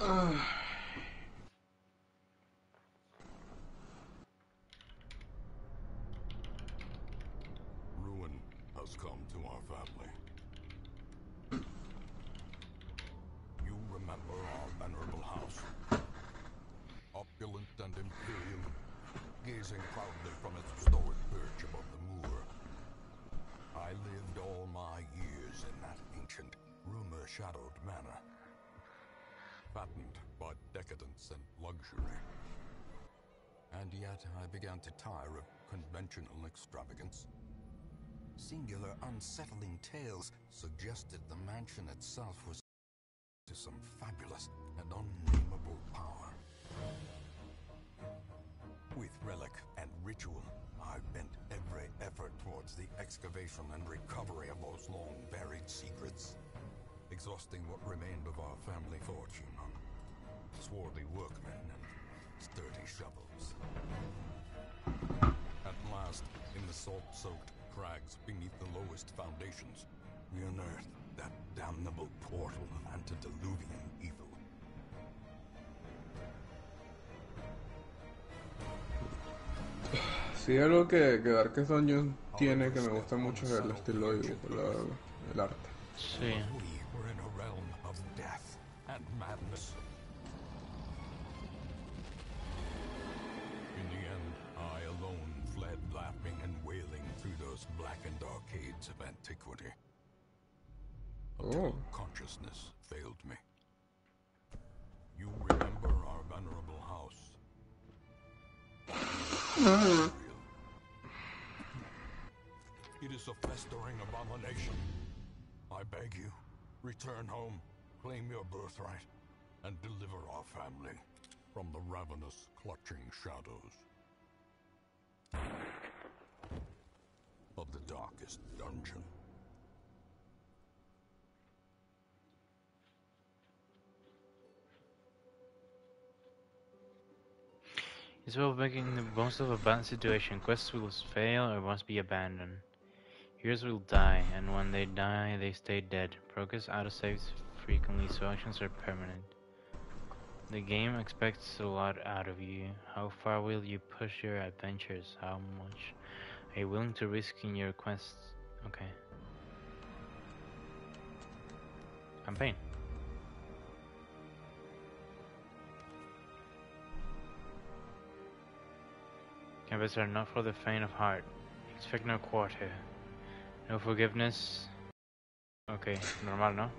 Uh. And luxury. And yet I began to tire of conventional extravagance. Singular, unsettling tales suggested the mansion itself was to some fabulous and unnameable power. With relic and ritual, I bent every effort towards the excavation and recovery of those long buried secrets, exhausting what remained of our family fortune on swarthy workmen and sturdy shovels. At last, in the salt-soaked crags beneath the lowest foundations, we unearthed that damnable portal of antediluvian evil. Sí, algo que, que Darkest Dungeon tiene que me gusta mucho es el estilo de dibujo, la- el arte. Sí. Of antiquity. Oh, Consciousness failed me. You remember our venerable house? Hmm. It is a festering abomination. I beg you, return home, claim your birthright, and deliver our family from the ravenous, clutching shadows of the darkest dungeon. It's about making the most of a bad situation. Quests will fail or must be abandoned. Heroes will die, and when they die, they stay dead. Progress out of saves frequently, so actions are permanent. The game expects a lot out of you. How far will you push your adventures? How much are you willing to risk in your quests? Okay. Campaign. Campus are not for the faint of heart. Expect no quarter. No forgiveness. Okay, normal, ¿no?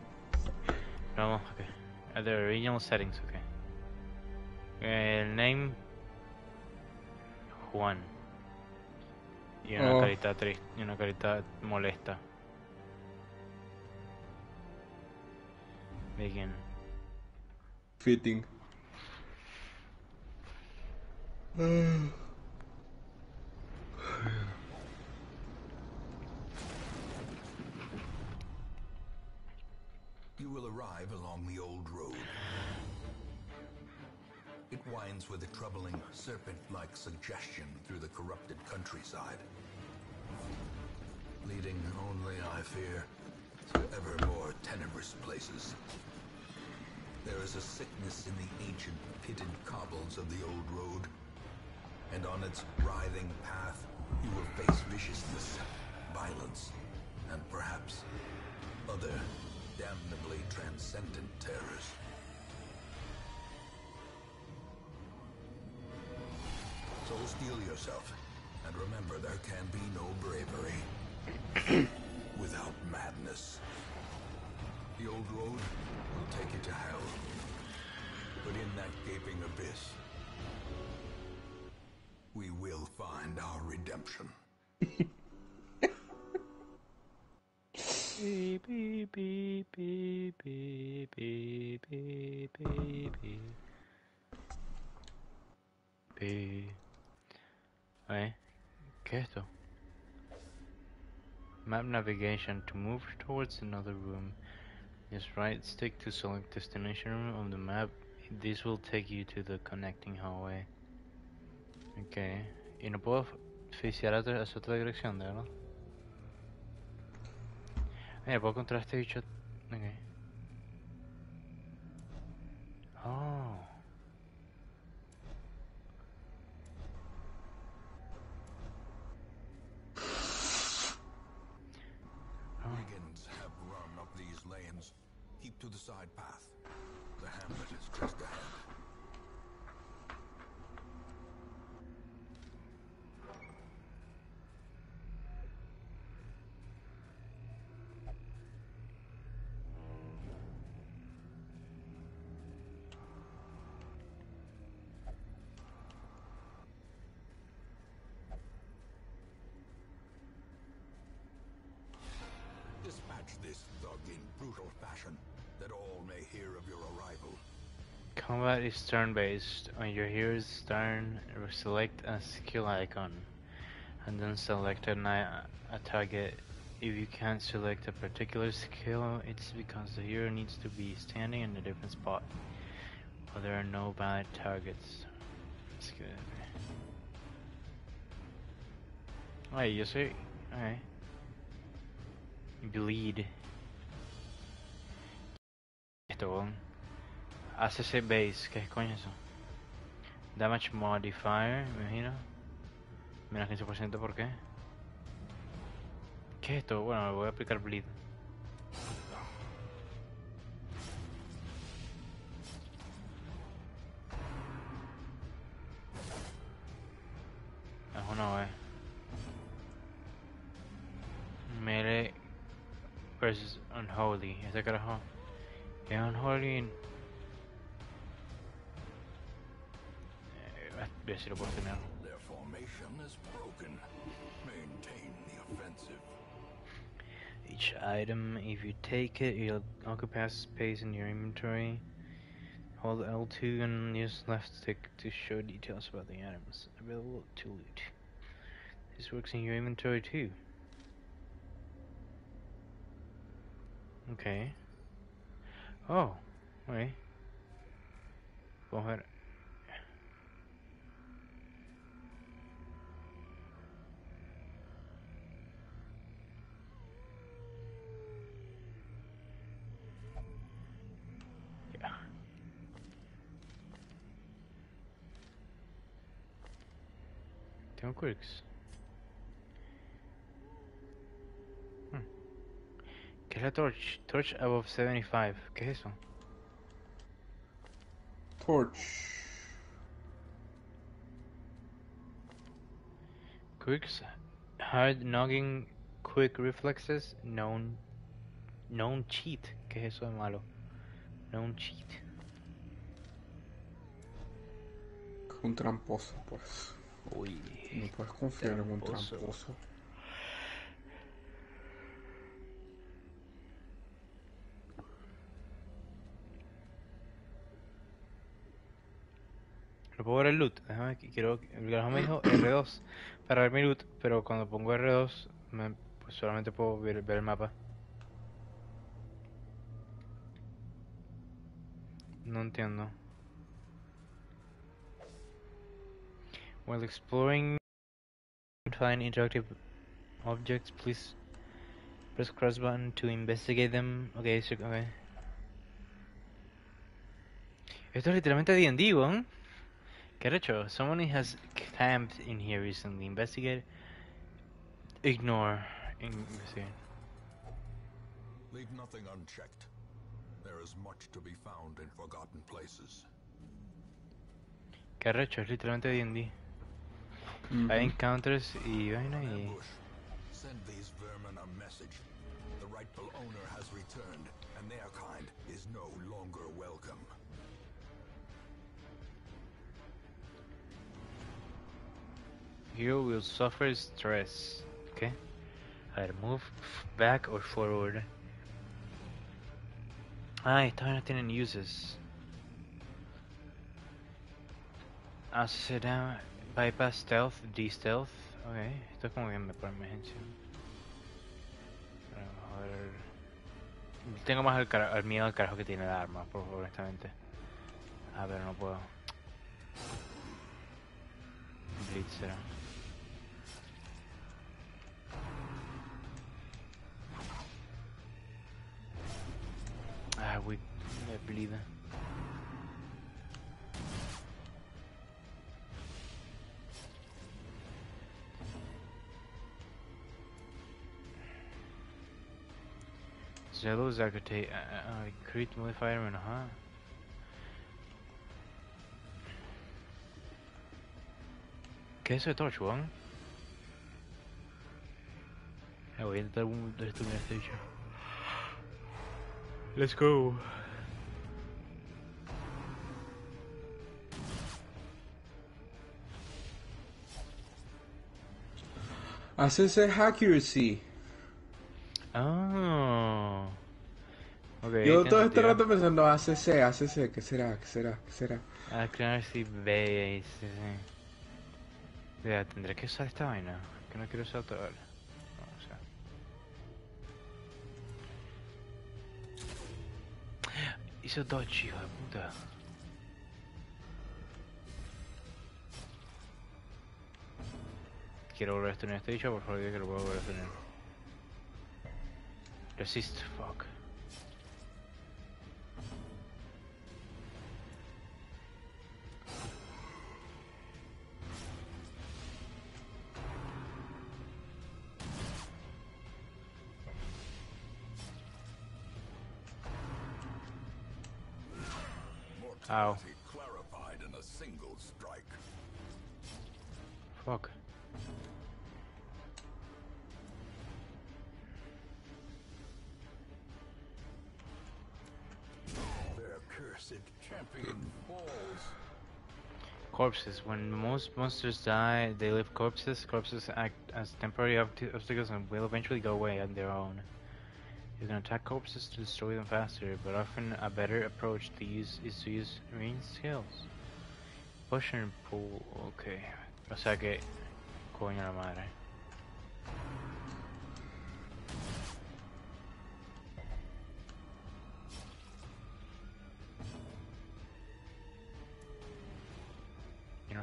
Normal, okay. At the original settings, okay. El name Juan. Y una Oh. carita triste, y una carita molesta. Begin. fitting. You will arrive along the old. It winds with a troubling, serpent-like suggestion through the corrupted countryside. Leading only, I fear, to ever more tenebrous places. There is a sickness in the ancient, pitted cobbles of the old road. And on its writhing path, you will face viciousness, violence, and perhaps other damnably transcendent terrors. So steel yourself, and remember there can be no bravery without madness. The old road will take you to hell, but in that gaping abyss, we will find our redemption. Beep, beep, beep, beep, beep, beep, beep, beep, beep. Eh? Oye, ¿qué es esto? Map navigation to move towards another room. Just right stick to select destination room on the map. This will take you to the connecting hallway. Okay. Y no puedo oficiar hacia otra dirección, ¿de verdad? Mira, puedo encontrar a este bicho. Ok. Keep to the side path. Combat is turn-based. On your hero's turn, select a skill icon, and then select a, target. If you can't select a particular skill, it's because the hero needs to be standing in a different spot, or there are no valid targets. That's good. Ay, yo soy... Okay. Bleed. Esto. ACC Base, ¿qué coño es eso? Damage Modifier, me imagino. Menos 15%, ¿por qué? ¿Qué es esto? Bueno, voy a aplicar Bleed. Es una vez. Melee versus Unholy. ¿Ese carajo? ¿Qué es Unholy? Eh, voy a ver lo puedo tener. Their formation is broken. Maintain the offensive. Each item, if you take it, it'll occupy space in your inventory. Hold L2 and use left stick to show details about the items available to loot. This works in your inventory too. Okay. Oh, wait. Go ahead. Quirks. Hmm. ¿Qué es la torch? Torch above 75. ¿Qué es eso? Torch. Quicks, hard nogging, quick reflexes, known, known cheat. ¿Qué es eso de malo? Known cheat. Un tramposo, pues. Uy. No puedes confiar en un Tramposo. tramposo. No puedo ver el loot. Déjame que quiero. El carajo me dijo R2 para ver mi loot, pero cuando pongo R2, me- pues solamente puedo ver, ver el mapa. No entiendo. While exploring, and find interactive objects. Please press cross button to investigate them. Okay, so, okay. Esto es literalmente D&D, weón. ¿Qué hecho? Someone has camped in here recently. Investigate. Ignore. Investigate. Leave nothing unchecked. There is much to be found in forgotten places. ¿Qué hecho? Es literalmente D&D. Ujú. Hay encounters y vaina An y... Send these vermin a message. The rightful owner has returned, and their kind is no longer welcome. Hero will suffer stress. Okay. A ver, move back or forward. Ah, Ay, todavía no tienen uses. Ah, Acid down, bypass stealth, de-stealth. Ok, esto es como que me pone emergencia. A ver. Tengo más cara- al miedo al carajo que tiene el arma, por favor, honestamente. A ver, no puedo. Blitz será. Ah, we me bleed. Zellos that could take uh, uh, crit modifier and huh? ¿Qué es eso de Torch, weón? Eh, voy a intentar un destruir este bicho. Let's go. ACC Accuracy. Oh. Okay, Yo todo este rato pensando ACC, ACC, ¿qué será? ¿Qué será? ¿Qué será? Accuracy base, sí, sí. Vea, tendré que usar esta vaina. Que no quiero usar todo. No, o sea. Hizo dodge, hijo de puta. Quiero volver a destruir este bicho, por favor, que lo puedo volver a destruir. Resist, fuck. Ow. Mortality clarified in a single strike. Fuck. Corpses. When most monsters die, they leave corpses. Corpses act as temporary obstacles and will eventually go away on their own. You can attack corpses to destroy them faster, but often a better approach to use is to use ranged skills. Push and pull. Okay. O sea que. Coño la madre.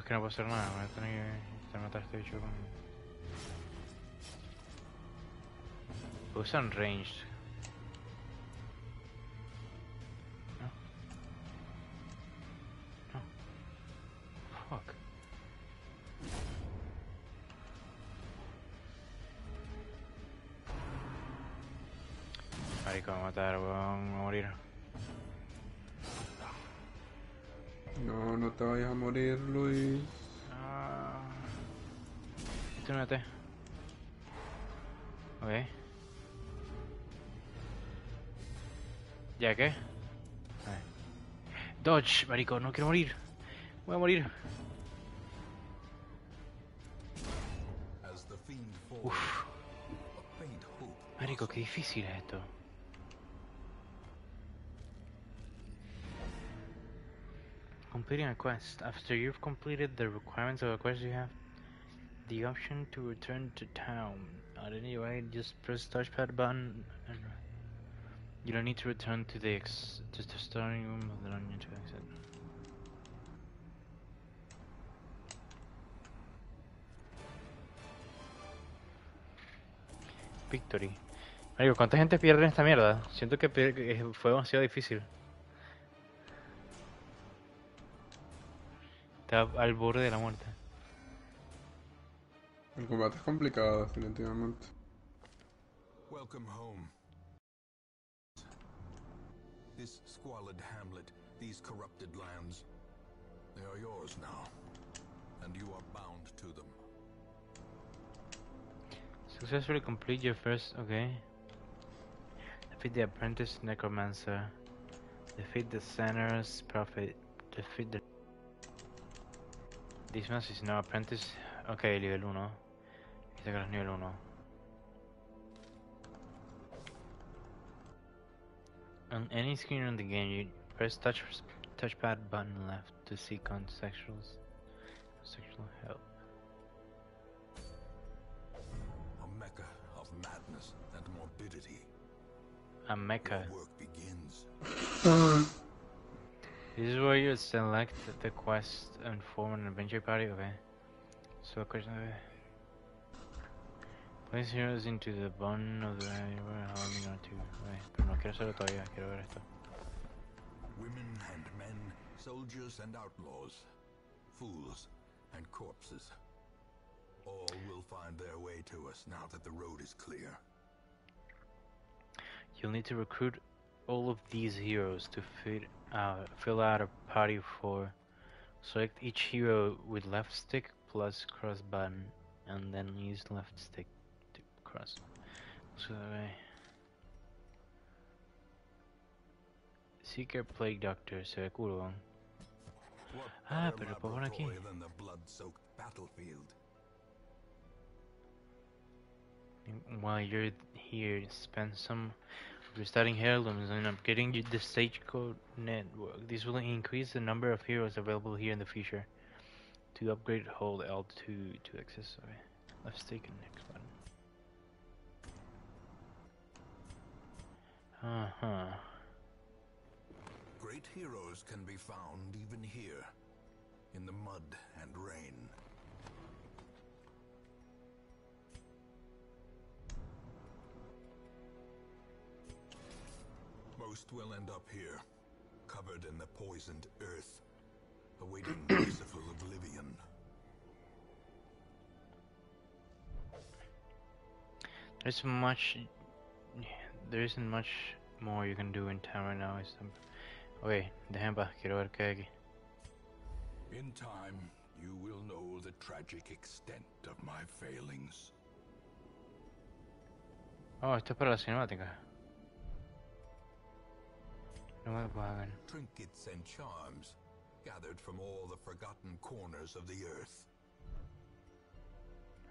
Que no puedo hacer nada, voy a tener que matar a este bicho con... Usan ranged. No. No. Fuck. Me va a matar, weón, me voy a morir. No, no te vayas a morir, Luis. Ah. Túnate. Ok. ¿Ya qué? Dodge, marico, no quiero morir. Voy a morir. Uf, marico, qué difícil es esto. Completing a quest. After you've completed the requirements of a quest, you have the option to return to town. At any rate, just press touchpad button and you don't need to return to the ex to the starting room of the dungeon to exit. Victory. Marico, ¿cuánta gente pierde en esta mierda? Siento que fue demasiado difícil. Está al borde de la muerte. El combate es complicado, definitivamente. Welcome home. This squalid hamlet, these corrupted lands, they are yours now. And you are bound to them. Successfully complete your first. Okay. Defeat the apprentice necromancer. Defeat the sinner's prophet. Defeat the. This man is now apprentice. Okay, nivel 1. Dice que es nivel 1. On any screen in the game, you press touch touchpad button left to see contextuals. Sexual help. A mecca of madness and morbidity. A mecha. Your work begins. This is where you select the quest and form an adventure party. Okay. So question. Okay. Place heroes into the bun of the holding on to. Okay. Pero no quiero hacerlo todavía. Quiero ver esto. Women and men, soldiers and outlaws, fools and corpses. All will find their way to us now that the road is clear. You'll need to recruit all of these heroes to fit, uh, fill out a party for. Select each hero with left stick plus cross button, and then use left stick to cross. So, eh. Seeker Plague Doctor, se ve cool. What Ah, pero por aquí. laboratory than the blood-soaked battlefield? While you're here, spend some restarting heirlooms and upgrading the Stagecoach network. This will increase the number of heroes available here in the future. To upgrade, hold L2 to access. Sorry, left stick and next button. Uh huh. Great heroes can be found even here, in the mud and rain. Most will end up here, covered in the poisoned earth, awaiting merciful oblivion. There's much. There isn't much more you can do in town right now. Is some. Okay, dejen paz, quiero ver qué hay. In time, you will know the tragic extent of my failings. Oh, esto es para la cinemática. No me pagan. Trinkets and charms, gathered from all the forgotten corners of the earth.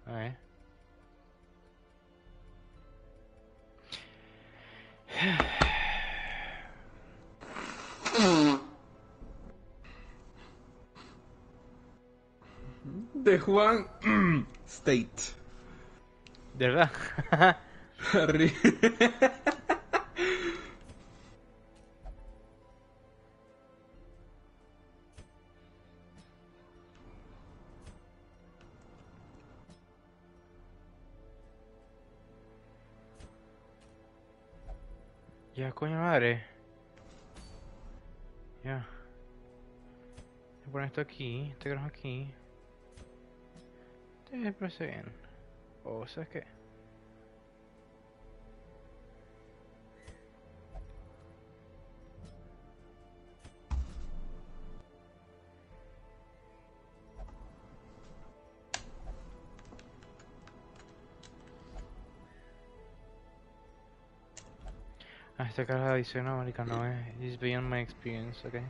Alright. De Juan mm, State. ¿De verdad? coño madre. Ya. Voy a poner esto aquí, este grano aquí. Este me parece bien. O, ¿sabes qué? Ah, esta cara adicional americano es is beyond my experience, okay?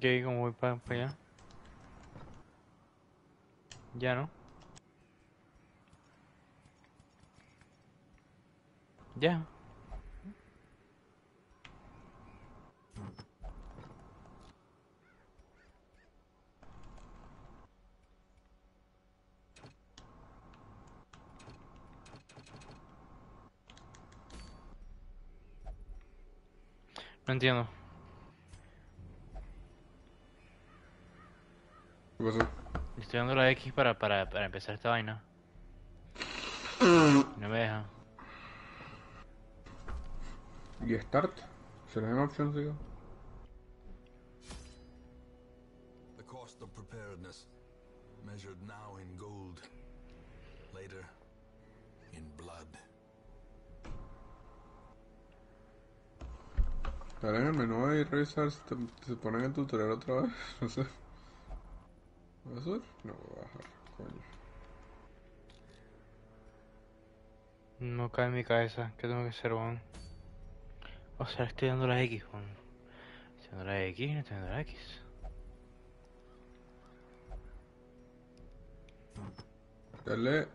Ok, como voy para allá. Ya no. Ya. No entiendo. ¿Qué pasó? Estoy dando la X para, para, para empezar esta vaina. No me deja. ¿Y Start? ¿Se les da opción, sigo? The cost of preparedness, measured now in gold, later in blood. Dale en el menú ahí y revisar si te, te ponen el tutorial otra vez. No sé. ¿Va a subir? No, va a bajar. Coño. No cae en mi cabeza. ¿Qué tengo que hacer, Juan? O sea, estoy dando la X, Juan. Estoy dando la X, no estoy dando la X. Dale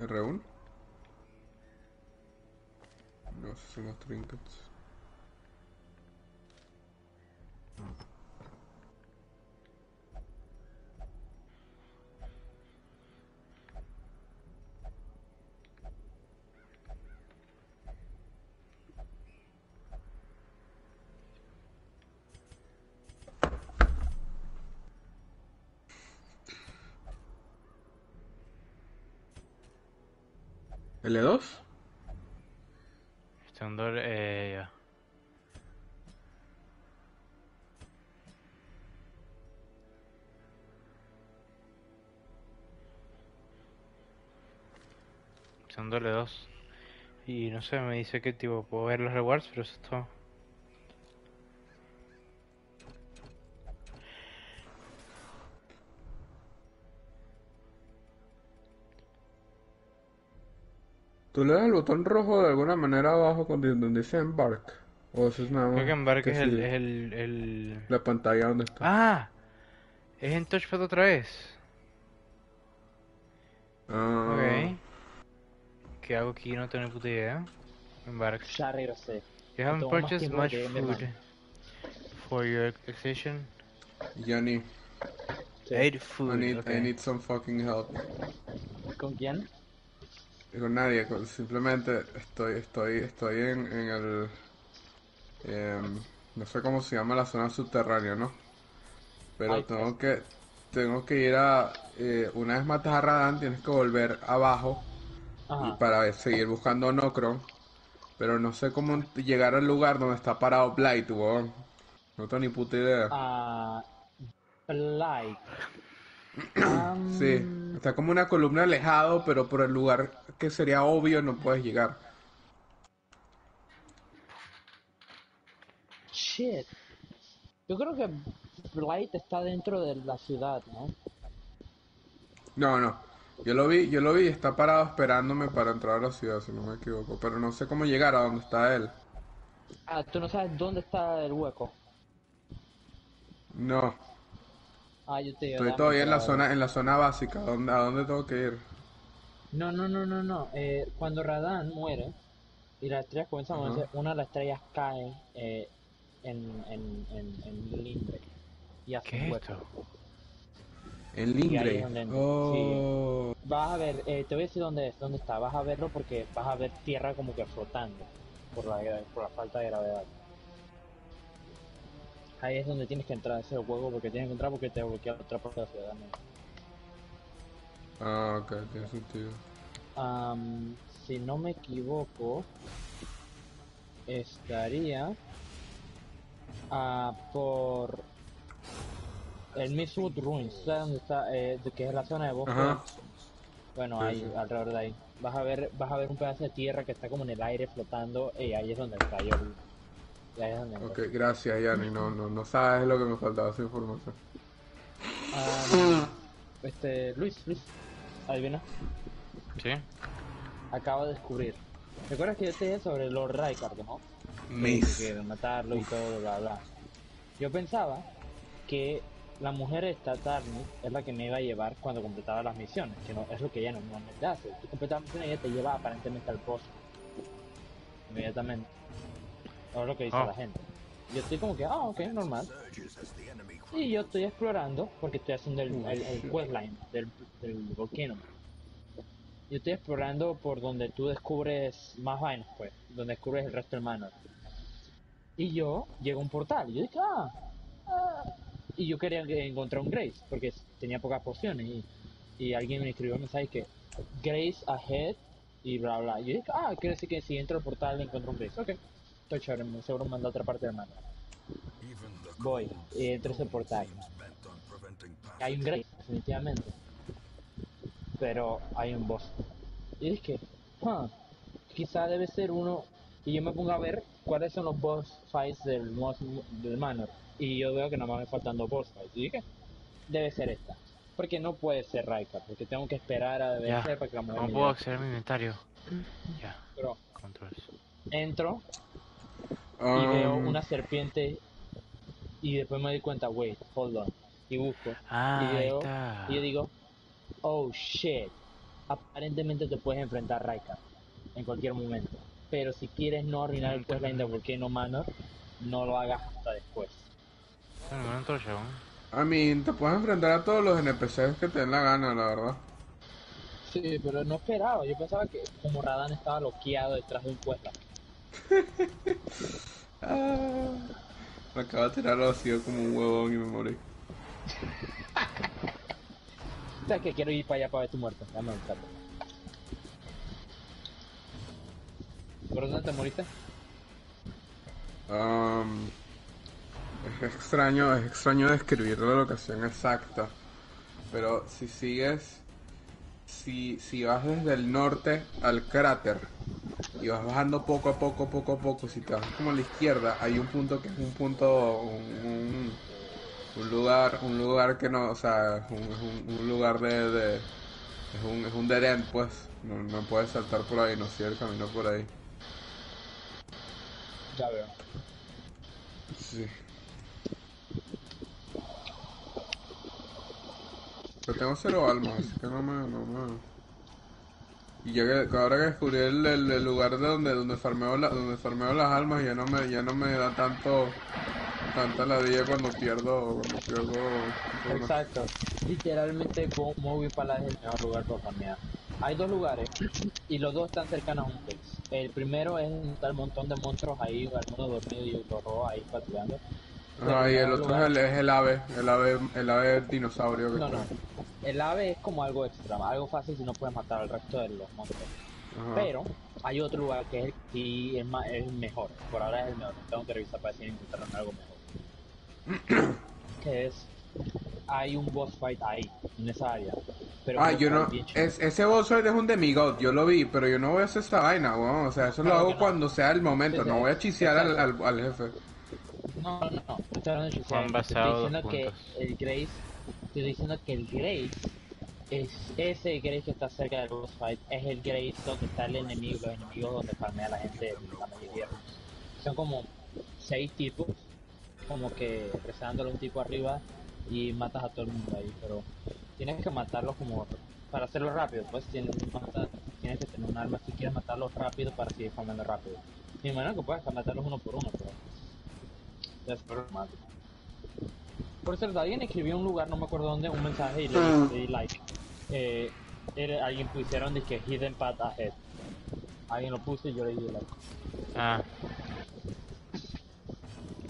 R1. No, esos son los trinkets. ¿L2? Segundo, eh, L2. Y no sé, me dice que tipo puedo ver los rewards, pero eso es todo. ¿Tú le das el botón rojo de alguna manera abajo cuando donde dice embark? ¿O eso es nada más Creo que embarque es el, el, el... la pantalla donde está? ¡Ah! Es en touchpad otra vez. Ah, Ok. ¿Qué hago aquí? No tengo puta idea. Embark. Ya regresé. You haven't purchased much food for your accession. Yanni, Sí. I food. need, I okay. need some fucking help. ¿Con quién? Con nadie, con- simplemente estoy, estoy, estoy en, en el, em, no sé cómo se llama la zona subterránea, ¿no? Pero Ay, tengo que, tengo que ir a, eh, una vez matas a Radan, tienes que volver abajo y para seguir buscando a Nocron, pero no sé cómo llegar al lugar donde está parado Blight, weón. No tengo ni puta idea. Ah, Blight. Am, Sí, está como una columna alejado, pero por el lugar que sería obvio no puedes llegar. Shit. Yo creo que Blight está dentro de la ciudad, ¿no? No, no. Yo lo vi, yo lo vi, está parado esperándome para entrar a la ciudad, si no me equivoco. Pero no sé cómo llegar a donde está él. Ah, tú no sabes dónde está el hueco. No, Ah, yo te digo, estoy todavía en la zona, en la zona básica. ¿A dónde, a dónde tengo que ir? No, no, no, no, no. Eh, cuando Radan muere y las estrellas comienzan a moverse, una de las estrellas cae eh, en, en, en, en y hace ¿Qué un es hueco. esto? Es donde- Oh, Vas a ver, eh, te voy a decir dónde es, dónde está. Vas a verlo porque vas a ver tierra como que flotando por la, por la falta de gravedad. Ahí es donde tienes que entrar, ese es el juego porque tienes que entrar porque te bloquea otra parte de la ciudad. ¿no? Ah, ok, tiene sentido. Am, si no me equivoco, estaría ah, por el Mistwood Ruins, ¿sabes dónde está? Eh, que es la zona de bosque. Ajá. Bueno, Sí, ahí, sí. alrededor de ahí. Vas a ver, vas a ver un pedazo de tierra que está como en el aire flotando y ahí es donde está yo. Ok, gracias, Yanni. No, no, no sabes lo que me faltaba esa información. Am, este, Luis, Luis, adivina, ¿Sí? acabo de descubrir. ¿Recuerdas que yo te dije sobre Lord Raikard, no? Mace. que matarlo y todo, bla, bla. Yo pensaba que la mujer esta, Tarni, es la que me iba a llevar cuando completaba las misiones, que no es lo que ella normalmente hace. Tú completas las misiones y ella te lleva aparentemente al pozo. Inmediatamente. O es lo que dice Oh. la gente. Yo estoy como que, ah, ok, normal. Y yo estoy explorando, porque estoy haciendo el, el, el questline del, del volcano. Yo estoy explorando por donde tú descubres más vainas, pues, donde descubres el resto del manor. Y yo llego a un portal, y yo dije, ah, ah. Y yo quería que- encontrar un Grace, porque tenía pocas pociones, y, y alguien me escribió un mensaje que Grace ahead, y bla bla. Y yo dije, ah, quiere decir que si entro al portal encuentro un Grace. Ok, estoy chévere, me seguro manda a otra parte del mapa. Voy, y entro ese portal. Hay un Grace, definitivamente. Pero hay un boss. Y dije, huh, quizá debe ser uno. Y yo me pongo a ver cuáles son los boss fights del, mos- del Manor. Y yo veo que nada más me faltan dos boss fights. Y dije, debe ser esta. Porque no puede ser Raika, porque tengo que esperar a vencer para que la mujer ¿Cómo me puedo acceder a mi inventario? Ya, Pero controls. entro y veo Um, una serpiente y después me doy cuenta, wait, hold on. Y busco. Ah, y veo, está. y yo digo, oh shit, aparentemente te puedes enfrentar a Raika en cualquier momento. Pero si quieres no arruinar el questline de Volcano Manor, no lo hagas hasta después. Antorcha, ¿no? I mean, te puedes enfrentar a todos los NPCs que te den la gana, la verdad. Sí, pero no esperaba, yo pensaba que como Radan estaba bloqueado detrás de un questline. Ah, me acabo de tirar vacío como un huevón y me morí. O sea que quiero ir para allá para ver tu muerto, buscarlo. ¿Por dónde te moriste? Um, es extraño, es extraño describir la locación exacta. Pero si sigues, si, si vas desde el norte al cráter y vas bajando poco a poco, poco a poco, si te vas como a la izquierda, hay un punto que es un punto, un, un, un lugar, un lugar que no, o sea, es un, un- un lugar de, de- es un, es un dead end, pues, no, no puedes saltar por ahí, no sigue el camino por ahí. Ya veo. Sí. Pero tengo cero almas, así que no me, no me... Y ya que ahora que descubrí el, el- lugar de donde, donde farmeo la- donde farmeo las almas ya no me, ya no me da tanto tanta ladilla cuando pierdo, cuando pierdo. Exacto. Literalmente Go Movie Palace es el mejor lugar para farmear. Hay dos lugares y los dos están cercanos a un tex. El primero es el montón de monstruos ahí, algunos dormidos y los robos ahí patrullando. Ah, y el otro es el, es el ave, el ave, el ave dinosaurio que No, no. El ave es como algo extra, algo fácil si no puedes matar al resto de los monstruos. Ajá. Pero hay otro lugar que es el que es, más, es mejor. Por ahora es el mejor. Tengo que revisar para decir encontraron algo mejor. que es hay un boss fight ahí, en esa área. Pero Ah, yo no. Es, ese boss fight es un demigod, yo lo vi, pero yo no voy a hacer esta vaina, weón. O sea, eso lo hago no. cuando sea el momento, Sí, no voy a chisear al, al jefe. No, no, no. Estoy hablando de Shazam. Te basado Estoy diciendo que el Grace. Estoy diciendo que el Grace es ese Grace que está cerca del boss fight. Es el Grace donde está el enemigo, los enemigos donde farmea la gente de la mayoría. Son como seis tipos, como que rezándole un tipo arriba y matas a todo el mundo ahí. Pero tienes que matarlos como para hacerlo rápido. Pues tienes que, matar- tienes que tener un arma si quieres matarlos rápido para seguir farmeando rápido. Me imagino que puedes matarlos uno por uno, pero. Por cierto, alguien escribió en un lugar, no me acuerdo dónde, un mensaje y le Mm. di like. Eh, era- alguien pusieron de que Hidden Path Ahead. Alguien lo puso y yo le di like. Ah.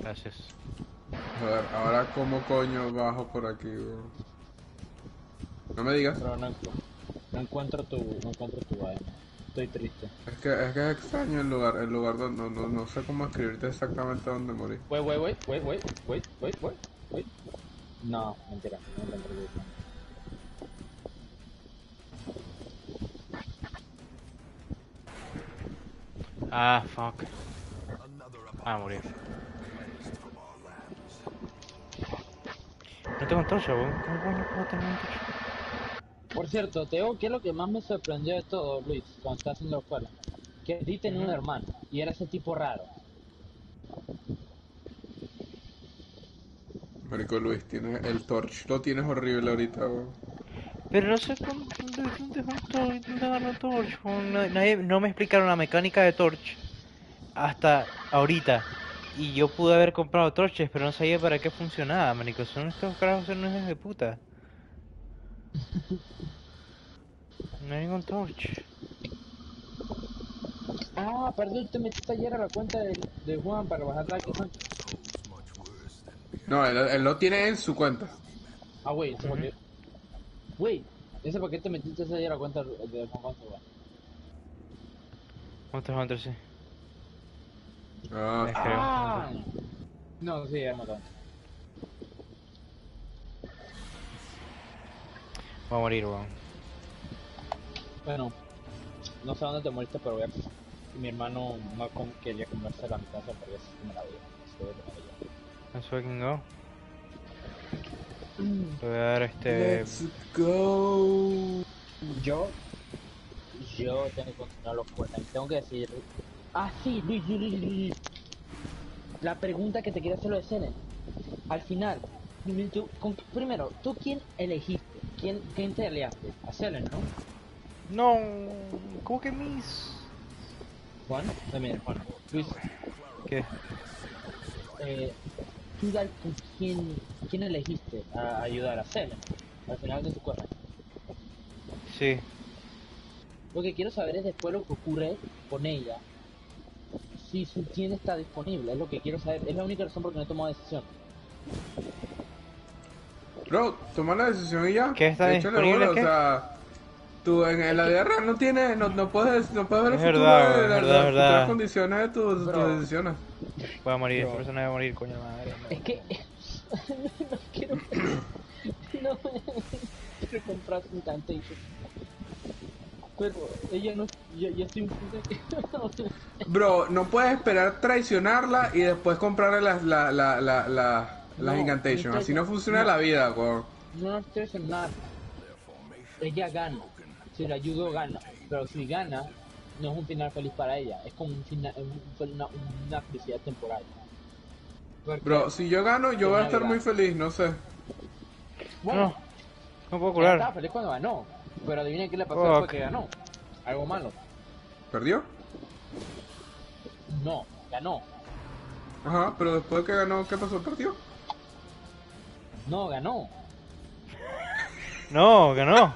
Gracias. A ver, ahora cómo coño bajo por aquí. No me digas. Pero no, no encuentro tu, no encuentro tu vaina. Estoy triste. Es que es que es extraño el lugar, el lugar donde no, no, no sé cómo escribirte exactamente dónde morí. Wait, wait, wait, wait, wait, wait, wait, wait, wait. No, mentira, no tu vaina. Ah, fuck. Ah, morí. No tengo antorcha, weón. ¿Cómo coño puedo tener antorcha? Por cierto, Teo, ¿qué es lo que más me sorprendió de todo, Luis, cuando estaba haciendo la escuela? Que di tenía un hermano y era ese tipo raro. Marico Luis, tienes el torch, lo tienes horrible ahorita, weón. Pero no sé dónde, dónde, dónde, dónde, dónde agarró Torch. nadie- no me explicaron la mecánica de Torch hasta ahorita. Y yo pude haber comprado torches, pero no sabía para qué funcionaba, manico. Son estos carajos, son unos de puta. No hay ningún torch. Ah, perdón, te metiste ayer a la cuenta de, de Juan para bajar la que. No, él, él lo tiene en su cuenta. Ah, wey, ese paquete. Wey, ese paquete metiste ayer a la cuenta de Juan. Monster Hunter, sí. Ah. Ah, no, sí, es matado. Voy a morir, weón. Bueno, no sé dónde te moriste, pero voy a. Mi hermano no com- quería comerse la mitad de esa hamburguesa que me la dio. Go. Le voy a dar este. let's go. Yo, yo tengo que continuar los Fortnite. Tengo que decir. Ah, sí, Luis, Luis, Luis, Luis. La pregunta que te quiero hacer lo de Senen. Al final, tú, con- primero, ¿tú quién elegiste? ¿Quién, quién te aliaste? A Selen, ¿no? No, ¿cómo que mis? Juan, mira, Juan. Luis, ¿Qué? eh, ¿tú Dal, con quién, quién elegiste a ayudar a Selen? Al final de tu cosa. Sí. Lo que quiero saber es después lo que ocurre con ella. Si su tienda está disponible, es lo que quiero saber. Es la única razón por la que no he tomado decisión. Bro, toma la decisión y ya. ¿Qué está Échale disponible, bola, qué? O sea, Tú en, en la vida real no tienes, no, no puedes, no puedes ver el futuro verdad, de es la- verdad, las verdad. futuras condiciones de tus, tus decisiones. Voy a morir, esta persona va a morir, coño madre. Es que no quiero no quiero comprar un Incantation. Pero ella no yo, yo estoy un poco Bro, no puedes esperar traicionarla y después comprarle las, la, la, la, la- las No, incantations. Así no funciona no. la vida, weón. no estoy haciendo nada. Ella gana. Si la ayudo gana. Pero si gana, no es un final feliz para ella. Es como un final, un- una, una felicidad temporal. Porque- Bro, si yo gano, yo voy a estar muy feliz, no sé. bueno, No, no puedo ella estaba curar. feliz cuando ganó. Pero adivinen qué le pasó después que ganó. Algo malo. ¿Perdió? No, ganó. Ajá, pero después de que ganó, ¿qué pasó? ¿Perdió? No, ganó. No, ganó.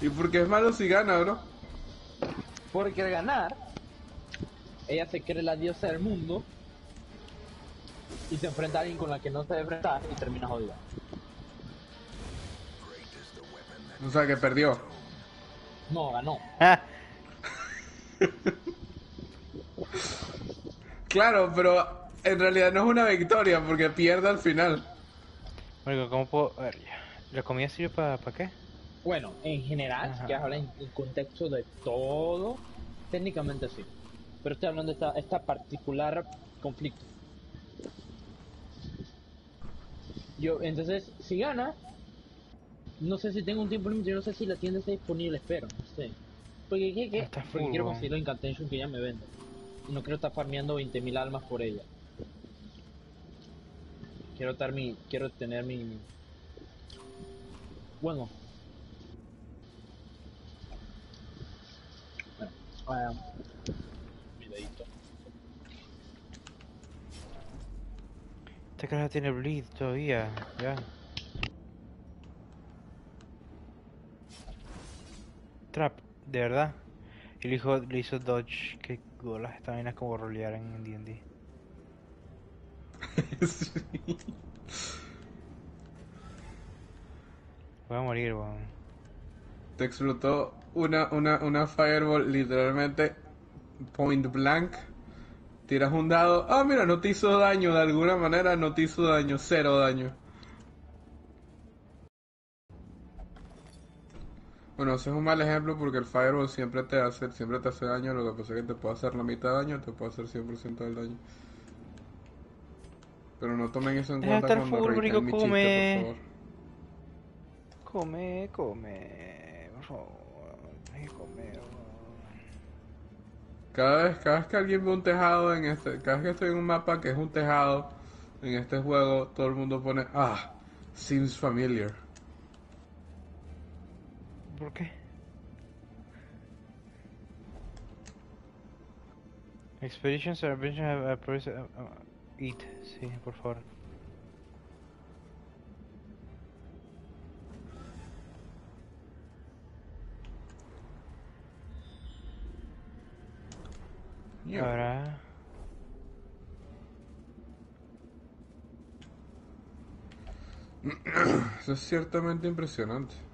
¿Y por qué es malo si gana, bro? Porque al ganar, ella se cree la diosa del mundo y se enfrenta a alguien con la que no se debe enfrentar y termina jodida. O sea, que perdió. No, ganó. Claro, pero en realidad no es una victoria porque pierde al final. Marico, ¿cómo puedo...? A ver, ya. ¿La comida sirve para qué? Bueno, en general, Ajá. si quieres hablar en, en contexto de todo, técnicamente sí. Pero estoy hablando de esta, esta particular conflicto. Yo, entonces, si gana, no sé si tengo un tiempo límite, yo no sé si la tienda está disponible, espero, no sé. Porque, ¿qué, qué? Está Porque full, quiero conseguir la incantation que ella me vende. No quiero estar farmeando 20.000 almas por ella. Quiero estar mi, quiero tener mi... Bueno. Bueno, ah, mi dedito. Esta cara tiene bleed todavía, ya. Trap, de verdad. Y le hizo, le hizo dodge, que golas, esta vaina es como rolear en D&D. Sí. Voy a morir, weón. Te explotó una, una, una fireball literalmente point blank. Tiras un dado. Ah, mira, no te hizo daño de alguna manera, no te hizo daño, cero daño. Bueno, ese es un mal ejemplo porque el fireball siempre te hace, siempre te hace daño, lo que pasa es que te puede hacer la mitad de daño, te puede hacer 100% del daño. Pero no tomen eso en Deja cuenta estar cuando marico, mi come. chiste, por favor. Come, come, por favor. Weón. Cada vez, cada vez que alguien ve un tejado en este, cada vez que estoy en un mapa que es un tejado en este juego, todo el mundo pone, ah, seems familiar. ¿Por qué? Expeditions adventures have a person... uh, uh, eat, sí, por favor. Yeah. Ahora... Eso es ciertamente impresionante.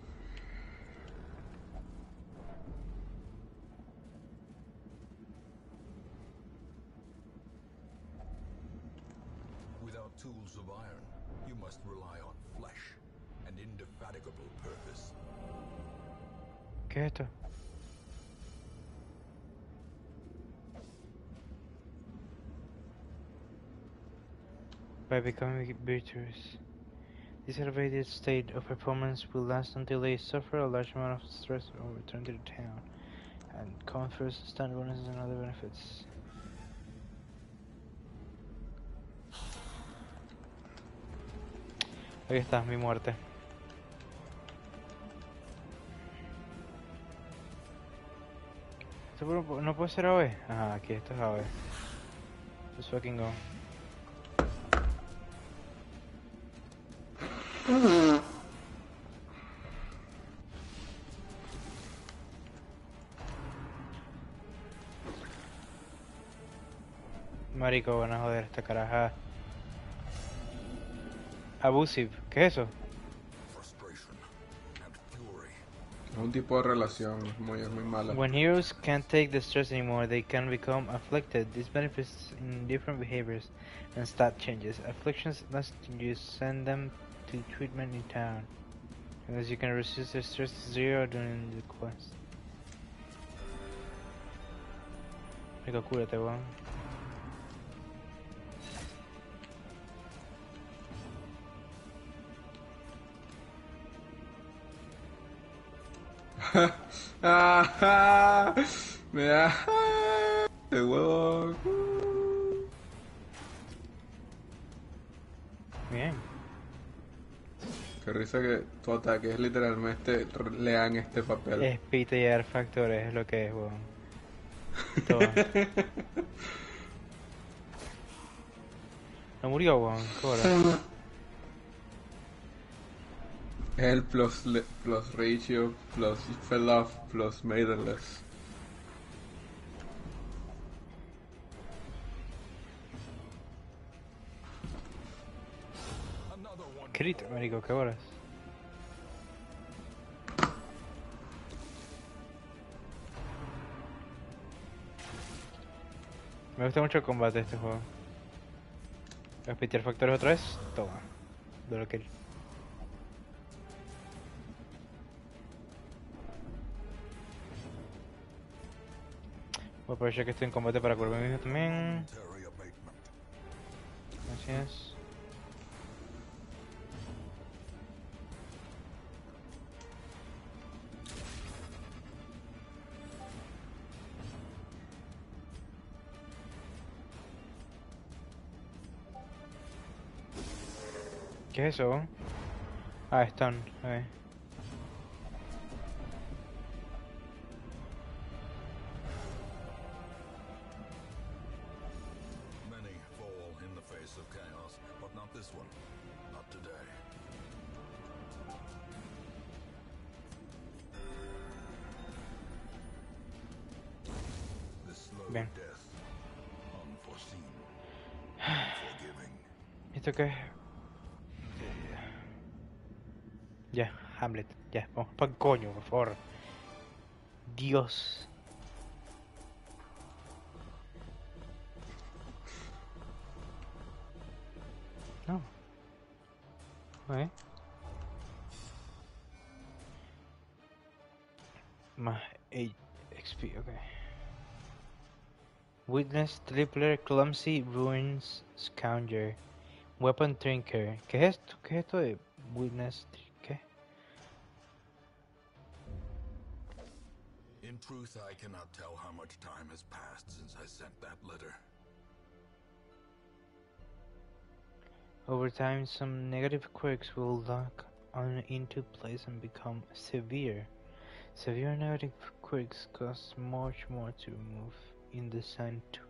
Virtuous. This elevated state of performance will last until they suffer a large amount of stress or return to the town, and confers stand bonuses and other benefits. Ahí está, mi muerte. ¿Esto no- puede ser AOE? Ajá, ah, aquí, esto es AOE. Let's fucking go. Marico, van a joder esta caraja. Abusive. ¿Qué es eso? Es un tipo de relación, es muy, es muy mala. When heroes can't take the stress anymore, they can become afflicted. This manifests in different behaviors and stat changes. Afflictions last you send them to treatment in town. Unless you can resist the stress to zero during the quest. Rico, cúrate, weón. Me da. De huevo. Bien. Qué risa que tu ataque es literalmente lean este papel. Es pitear factores, es lo que es, weón. Toma. No murió, weón. ¿Qué El plus, le- plus ratio plus fell off plus maidenless. Crit, marico, ¿qué bolas? Me gusta mucho el combate de este juego. Repetir factores otra vez. Toma. Double kill. Voy a aprovechar que estoy en combate para curarme mismo también. Gracias. ¿Qué es eso? Ah, stun. Many ya, vamos pa' coño, por favor. Dios. No. ¿Eh? Más 8 XP, ok. Witness, Tripler, Clumsy, Ruins, Scourger. Weapon Trinker. ¿Qué es esto? ¿Qué es esto de Witness? In truth, I cannot tell how much time has passed since I sent that letter. Over time, some negative quirks will lock on into place and become severe. Severe negative quirks cost much more to remove in the sanctuary.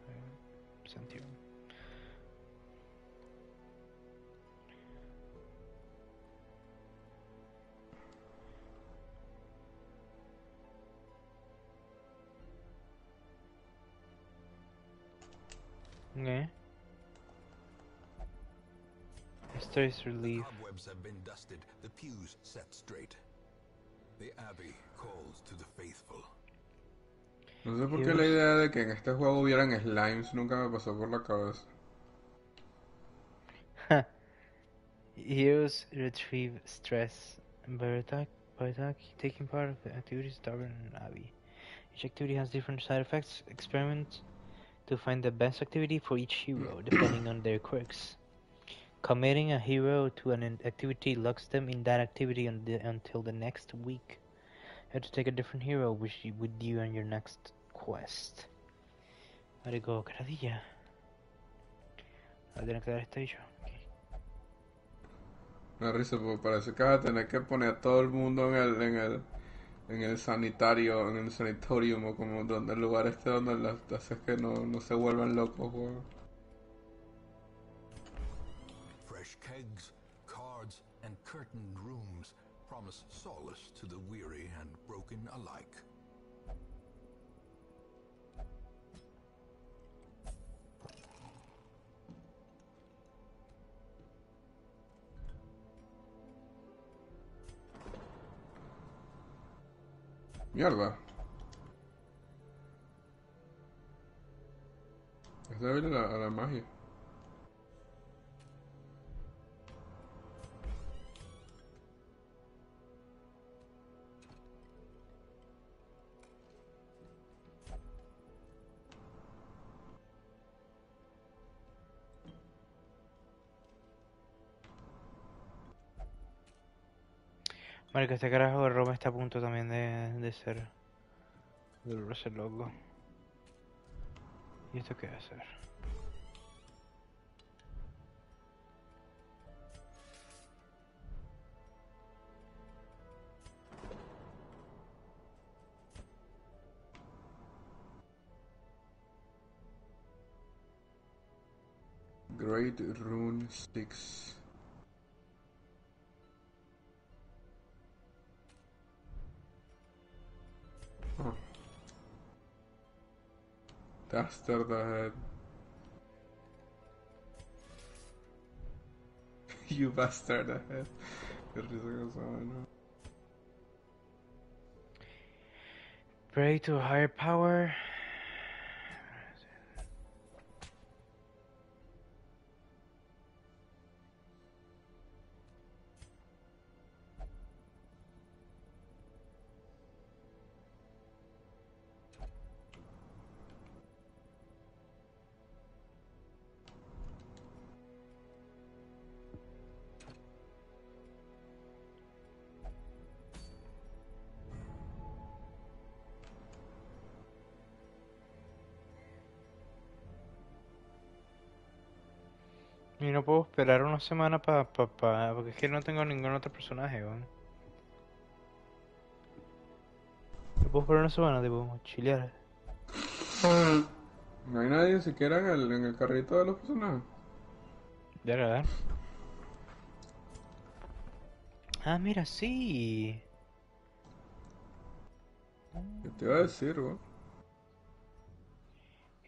Okay. Stress relief. Cobwebs have been dusted, the pews set straight. The abbey calls to the faithful. No sé por qué la idea de que en este juego hubieran slimes nunca me pasó por la cabeza. Heroes retrieve stress by, attack, by attack, taking part of the activities Darwin and Abbey. Each activity has different side effects. Experiment to find the best activity for each hero, depending on their quirks. Committing a hero to an activity locks them in that activity the- until the next week. You have to take a different hero with you, with you on your next quest. Marico, caradilla. Va a tener que dar este bicho. Da risa porque parece que vas tener que poner a todo el mundo en el, en el, en el sanitario, en el sanatorium o como donde el lugar este donde las haces que no, no se vuelvan locos, weón. Fresh kegs, cards, and curtained rooms promise solace to the weary and broken alike. Mierda. Es débil a la, a la magia. Marico, este carajo de Roma está a punto también de, de ser. de volverse loco. ¿Y esto qué va a hacer? Great Rune 6. Oh. Bastard ahead. you bastard ahead. Qué risa con esa vaina. Pray to a higher power. Una semana para pa, pa- porque es que no tengo ningún otro personaje, weón. No puedo esperar una semana, tipo, chilear. No hay nadie siquiera en el, en el carrito de los personajes. Ya, a ver. Ah, mira, sí. ¿Qué te iba a decir, weón?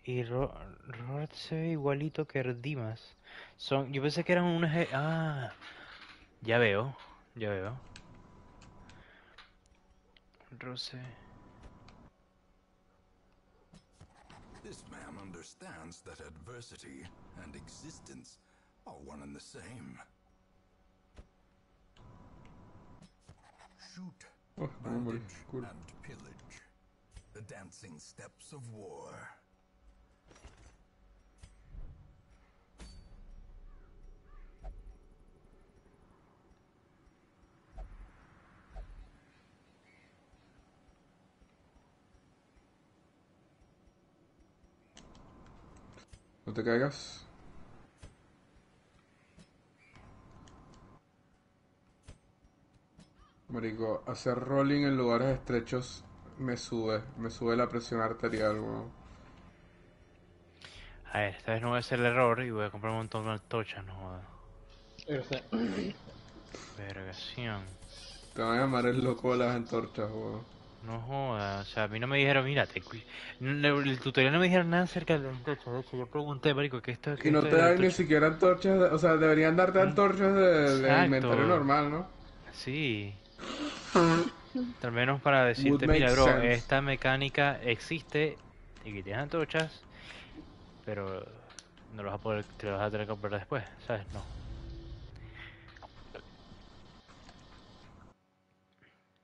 Y Ro Robert se ve igualito que Dimas. Son, yo pensé que eran unas... e- Ah, ya veo, ya veo. Rose. This man understands that adversity and existence are one and the same. Shoot, Oh, bandage, cool. and pillage. The dancing steps of war. Te caigas. Marico, hacer rolling en lugares estrechos me sube, me sube la presión arterial, weón. A ver, esta vez no voy a hacer el error y voy a comprar un montón de antorchas, no joda. Yo sé. Vergación. Te van a llamar el loco de las antorchas, weón. No joda, o sea, a mí no me dijeron, mira, te cu- no, el tutorial no me dijeron nada acerca de las antorchas, de hecho yo pregunté, marico, ¿qué esto qué Y no te dan ni siquiera antorchas, de- o sea, deberían darte antorchas de, de Exacto. inventario normal, ¿no? Sí. Al menos para decirte, make mira, bro, sense. esta mecánica existe y que tienes antorchas, pero no lo vas a poder, te lo vas a tener que comprar después, ¿sabes? No.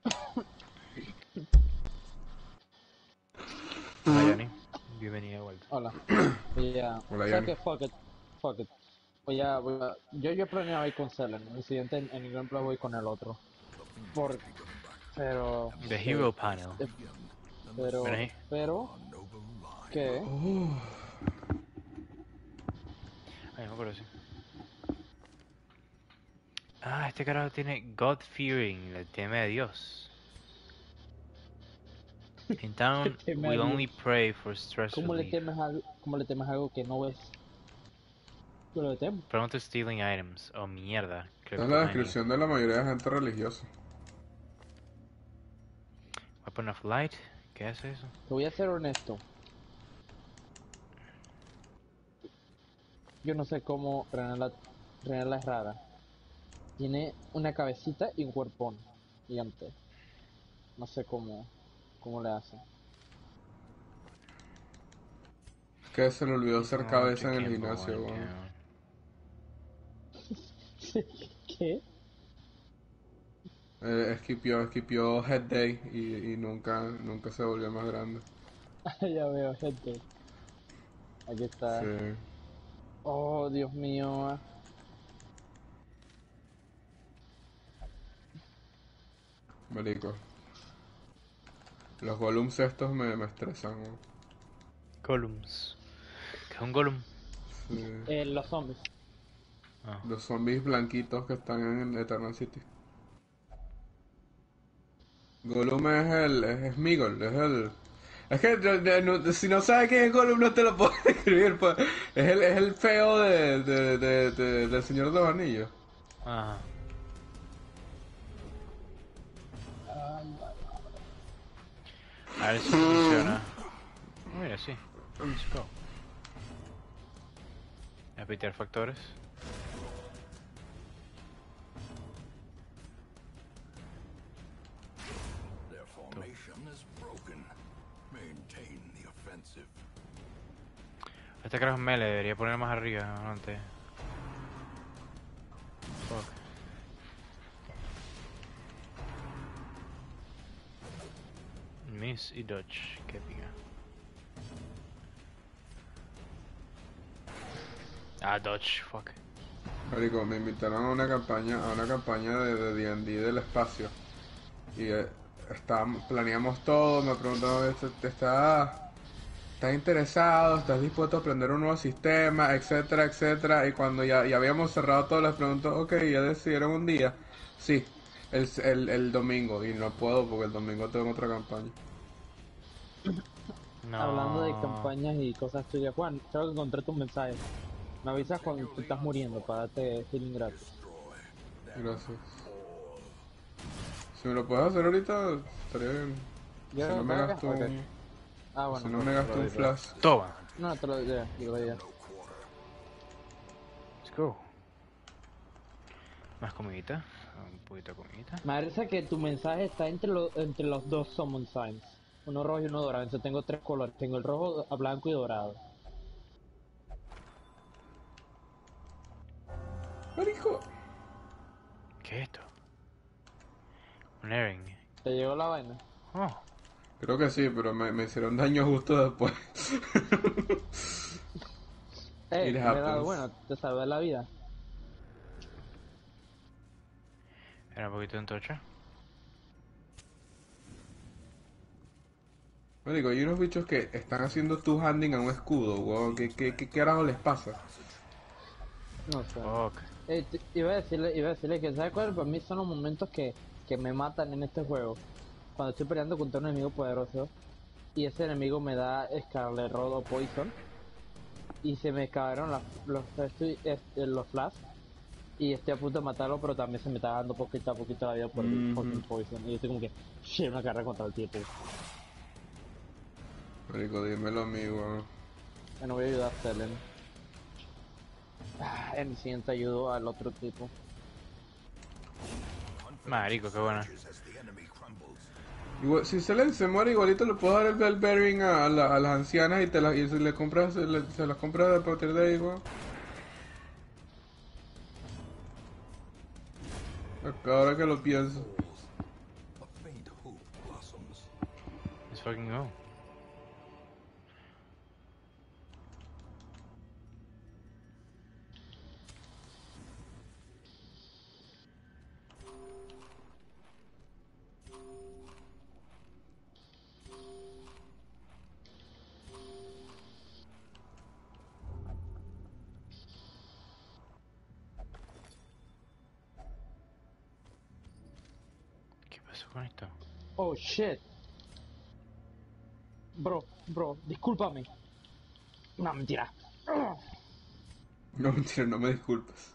Hola, Johnny. Bienvenido de vuelta. Hola. Voy a... Hola, ¿sabes Jan. qué? Fuck it. Fuck it. Voy a, voy a... Yo, yo planeaba ir con Selen. En el siguiente, en el gameplay voy con el otro. Por... Pero... The Hero Panel. Pero... Ven ahí. Pero... ¿Qué? Ay, no me acuerdo, sí. Ah, este carajo tiene God Fearing, le teme a Dios. In town, we only pray for stress ¿Cómo le relief. temes algo, cómo le temes algo que no ves? Yo le temo. Prone to stealing items. Oh, mierda. Creo Esa es la descripción de la mayoría de gente religiosa. Weapon of Light. ¿Qué hace eso? Te voy a ser honesto. Yo no sé cómo Renala, Renala es rara. Tiene una cabecita y un cuerpón gigante. No sé cómo. Cómo le hacen. Que se le olvidó hacer cabeza en el gimnasio, weón. ¿Qué? Eh, esquipió, esquipió Head Day y, y nunca, nunca se volvió más grande. ya veo, gente. Aquí está. Sí. Oh, Dios mío. Marico. Los Golems estos me, me estresan, weón. Golems. ¿Qué es un Golem? Sí. Eh, los zombies. Ah. Los zombies blanquitos que están en Eternal City. Gollum es el. es, es Migol, es el. Es que yo- yo no- si no sabes quién es Gollum no te lo puedo describir, pues. Es el, es el feo de, de, de, de- del Señor de los Anillos. Ajá. A ver si funciona. Oh, Mira, sí. Let's go. A pitear factores. Their formation is broken. Maintain the offensive. Este creo que es melee, debería poner más arriba antes. Fuck. Y dodge, qué pica. Ah, dodge, fuck. Me invitaron a una campaña, a una campaña de de D&D del espacio. Y eh, estábamos- planeamos todo, me preguntaron, ¿est- est- ¿estás, ¿estás interesado? ¿Estás dispuesto a aprender un nuevo sistema? Etcétera, etcétera. Y cuando ya, ya habíamos cerrado todo, les pregunto, ok, ¿ya decidieron un día? Sí, el, el domingo. Y no puedo porque el domingo tengo otra campaña. No. Hablando de campañas y cosas tuyas, Juan, creo que encontré tu mensaje. Me avisas cuando tú estás muriendo para darte healing gratis. Gracias. Si me lo puedes hacer ahorita, estaría bien. Si ¿Ya no lo me gasto Ah, bueno. si no me te gasto lo un flash. Toma. No, te lo digo, digo ya. Let's go. Más comidita. Un poquito de comidita. Me parece que tu mensaje está entre, los entre los dos summon signs. Uno rojo y uno dorado. Entonces tengo tres colores. Tengo el rojo, a blanco y dorado. Marico. ¿Qué es esto? Un Ering. ¿Te llegó la vaina? Oh. Creo que sí, pero me, me hicieron daño justo después. Eh, It me he dado, happens. bueno, te salvé la vida. Era un poquito de antorcha. Marico, hay unos bichos que están haciendo two handing a un escudo, weón. ¿Qué, qué, qué carajo les pasa? No sé. Fuck. Eh, iba a decirle, iba a decirle que ¿sabes cuál? Para mí son los momentos que, que me matan en este juego. Cuando estoy peleando contra un enemigo poderoso y ese enemigo me da Scarlet Rod o Poison y se me acabaron las- los, estoy- este, los flash y estoy a punto de matarlo pero también se me está dando poquito a poquito la vida por el Poison y yo estoy como que shit una carrera contra el tipo. Marico, dímelo a mí, weón. Ya no voy a ayudar a Selen. Ah, en el siguiente ayudo al otro tipo. Marico, qué buena. Igual, si Selen se muere, igualito le puedo dar el Bell Bearing a, a la- a las ancianas y, te las y se, le compras, se, le- se las compras a partir de ahí, weón. Ahora que lo pienso. Let's fucking go. Oh shit. Bro, bro, discúlpame. No, mentira. No, mentira, no me disculpes.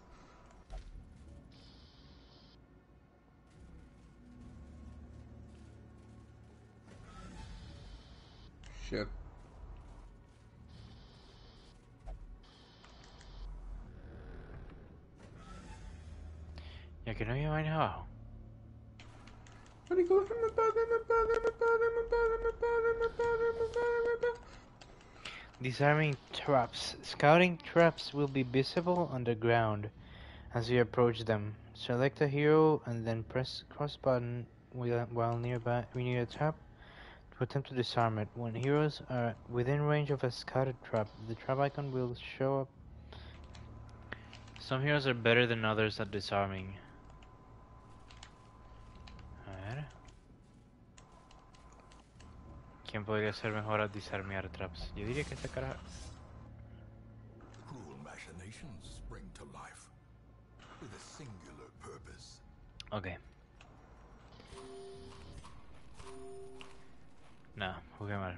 Shit. ¿Y aquí no había vainas abajo? En paz, déjame en paz, déjame en paz. Disarming traps. Scouting traps will be visible on the ground as you approach them. Select a hero and then press cross button while nearby near a trap to attempt to disarm it. When heroes are within range of a scouted trap, the trap icon will show up. Some heroes are better than others at disarming. ¿Quién podría ser mejor a disarmear traps? Yo diría que esta cara. Ok. No, jugué mal.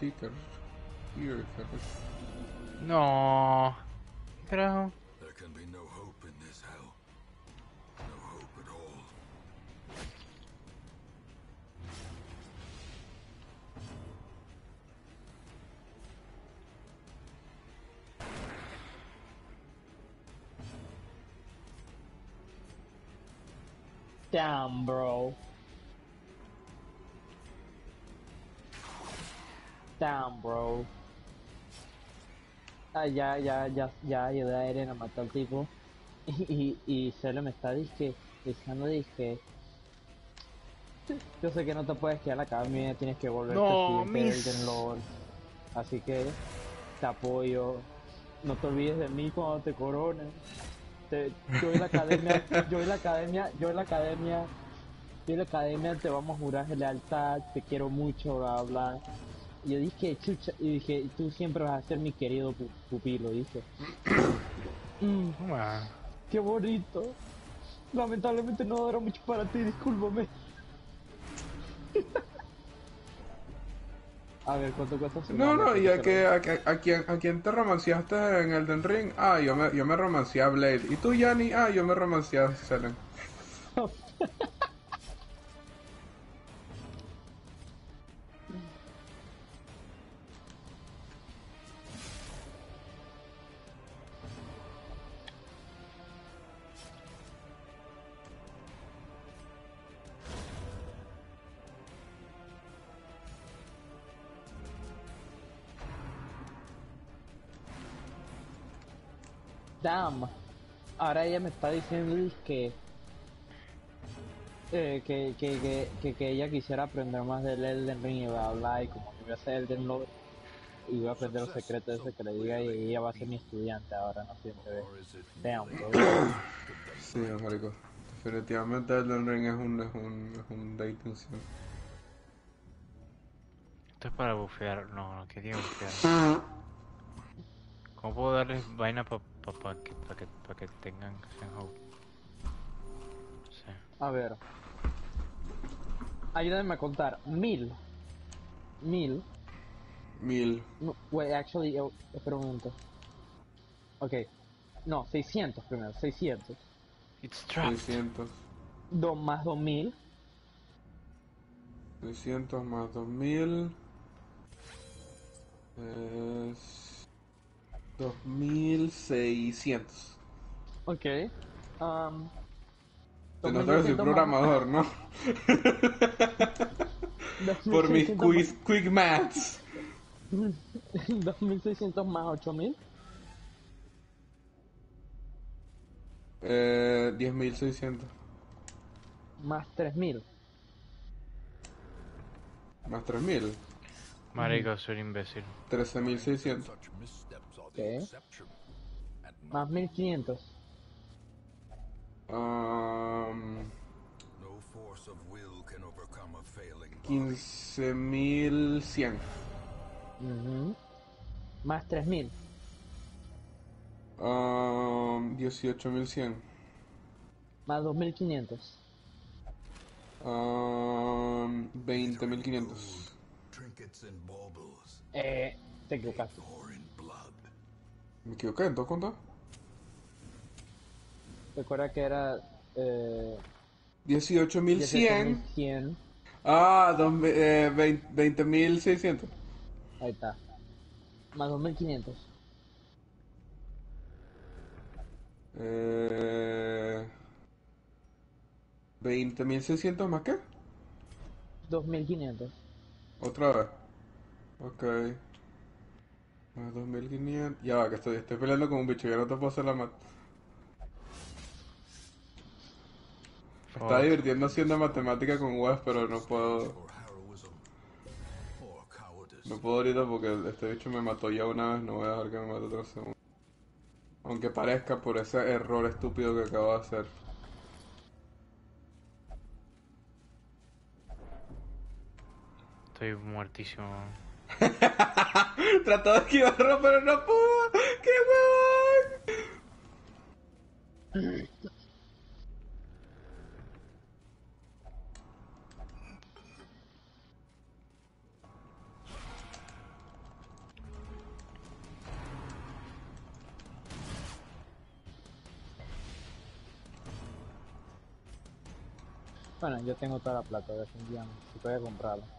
No el árbol ticker. Here. No. Carajo. There can be no hope in this hell. No hope at all. Damn, bro. Damn, bro. Ah, ya, ya, ya, ya ayudé a Eren a matar al tipo. Y, y, y Cele me está disque, diciendo disque. Yo sé que no te puedes quedar acá, mía, tienes que volver No, mis- Elden Lord. Así que te apoyo. No te olvides de mí cuando te corones. Te, yo en la academia, yo en la academia, yo en la academia, yo en la academia te vamos a jurar lealtad, te quiero mucho, bla bla. Y yo dije, chucha, y dije, tú siempre vas a ser mi querido pu- pupilo, dije. Mm, qué bonito. Lamentablemente no dará mucho para ti, discúlpame. A ver, ¿cuánto cuesta? su No, no, y a, ¿Cuánto que, a, que- a quien, a quien te romanciaste en Elden Ring, ah, yo me, yo me romancié a Blade. Y tú, Yanni, ah, yo me romancié a Selen. Damn. Ahora ella me está diciendo que eh, que, que, que, que, que ella quisiera aprender más del Elden Ring y bla bla y como que voy a ser Elden Lord y voy a aprender los secretos de ese que le diga y ella va a ser mi estudiante ahora, no siempre ve. Damn, bro. Sí, marico. Definitivamente Elden Ring es un, es un, es un dating sim. esto es para bufear. No, no quería bufear. ¿Cómo puedo darles vaina para pa, pa que, pa que, pa que tengan? No sé. A ver. Ayúdame a contar. Mil. Mil. Mil. No, wait, actually, yo, espera un momento. Ok. No, 600 primero, 600. It's trapped. 600. 2 más 2000. 600 más 2000 es 2600. Ok. Um, Se nota que soy 2600 programador, ¿no? Por mis 2600 quiz, quick maths. más- 2600 más 8000. Eh, 10.600. Más 3000. Más 3.000. Marico, soy un imbécil. 13.600. Okay. Más 1500. Um, 15100. Uh -huh. Más 3000. Um, 18100. Más 2500. Um, 20500. Eh, te equivocaste. ¿Me equivoqué? ¿Entonces cuánto? Recuerda que era eh, 18.100. 18.100. Ah, dos eh, 20 20.600. Ahí está. Más 2500. Eh, 20.600 más qué? 2500. Otra vez. Ok. Más 2.500. Ya va, que estoy, estoy peleando con un bicho, ya no te puedo hacer la mat. Me está Fuck. divirtiendo haciendo matemática con Wes, pero no puedo. No puedo ahorita porque este bicho me mató ya una vez, no voy a dejar que me mate otra segunda. Aunque parezca por ese error estúpido que acabo de hacer. Estoy muertísimo. Trató de esquivarlo, pero no pudo. ¡Qué huevón! Bueno, yo tengo toda la plata, definitivamente. Si a comprarla.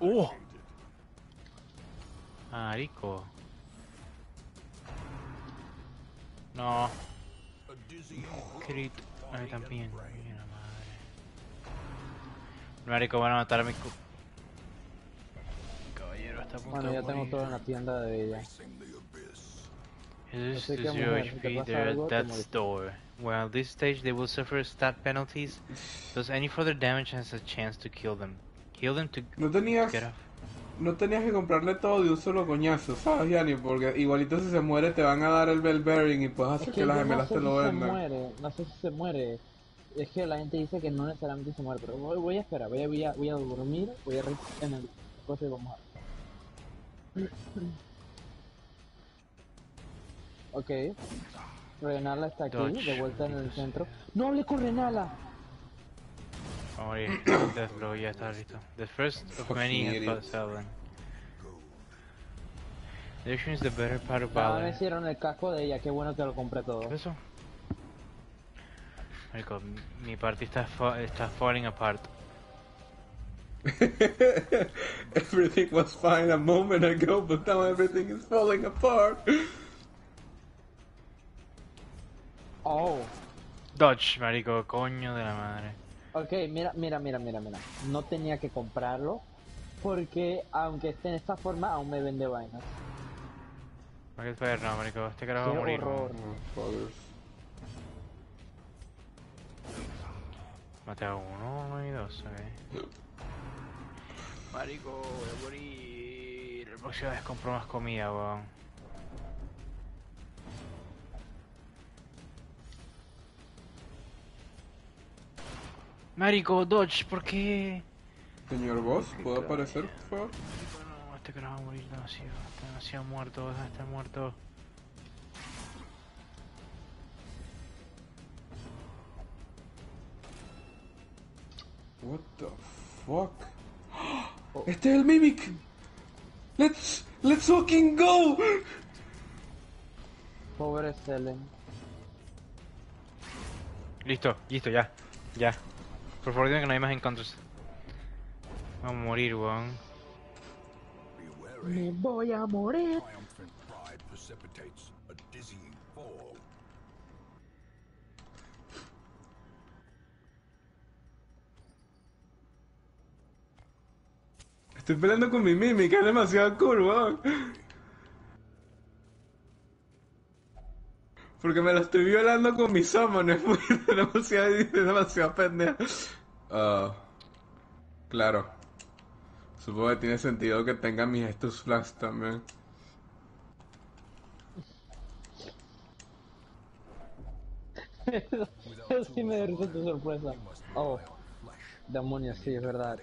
¡Oh! Ah, Marico. No. A dizzying Crit. A mí también. Mira, madre. Marico, van a matar a mi cu- Caballero está a punto Bueno, ya tengo todo en la tienda de ella. facing the abyss. It is Así to que, zero mujer, si te HP, they're algo, at te death's moriste. door. This stage they will suffer stat penalties, thus any further damage has a chance to kill them. Heal them to No tenías, get off. no tenías que comprarle todo de un solo coñazo, ¿sabes, Yanni? Porque igualito si se muere te van a dar el bell bearing y puedes hacer Es que, que las yo no gemelas sé te si lo se vendan. muere, no sé si se muere. Es que la gente dice que no necesariamente se muere, pero voy, voy a esperar, voy a, voy a, voy a dormir, voy a reír en el coche y vamos a Ok. Renala está aquí, de vuelta en el centro. ¡No hablé con Renala! Va a morir. Death blow ya está listo. The first of many has idiots. fallen. The action is the better part of Ah, me hicieron el casco de ella, qué bueno que lo compré todo. ¿Qué es eso? Marico, mi party está, fa- está falling apart. Everything was fine a moment ago, but now everything is falling apart. Oh. Dodge, marico, coño de la madre. Ok, mira, mira, mira, mira, mira. No tenía que comprarlo porque aunque esté en esta forma aún me vende vainas. Rocket Fire no, marico, este carajo va a morir. horror. Mate a uno, no hay dos, ok. Marico, voy a morir. La próxima vez compro más comida, weón. Marico, Dodge, ¿por qué? Señor Boss, ¿puede aparecer, por favor? No, este carajo va a morir demasiado, está demasiado muerto, estar muerto. What the fuck? Este es el Mimic. Let's let's fucking go. Pobre Selen. Listo, listo, ya, ya. Por favor, dime que no hay más encuentros. Vamos a morir, weón. Me voy a morir. Estoy peleando con mi Mimic, es demasiado cool, weón. Porque me lo estoy violando con mi summon, es muy demasiado, demasiado pendejo. Ah, claro. Supongo que tiene sentido que tenga mis estos flash también. Eso sí me dio tu sorpresa. Oh, demonios, sí, es verdad.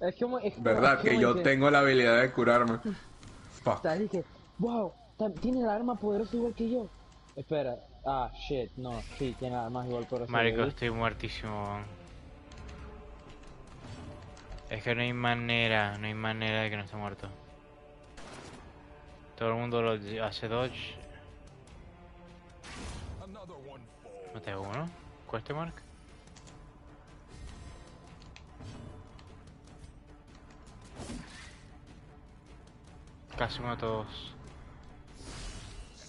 Es como, es como- Verdad es que como yo que- tengo la habilidad de curarme. Fuck. Que, wow, tiene el arma poderosa igual que yo. Espera, ah, shit, no, sí, tiene armas igual poderosas. Marico, que yo. estoy muertísimo. Es que no hay manera, no hay manera de que no esté muerto. Todo el mundo lo hace dodge. Mate a uno. Question mark. Casi uno a todos.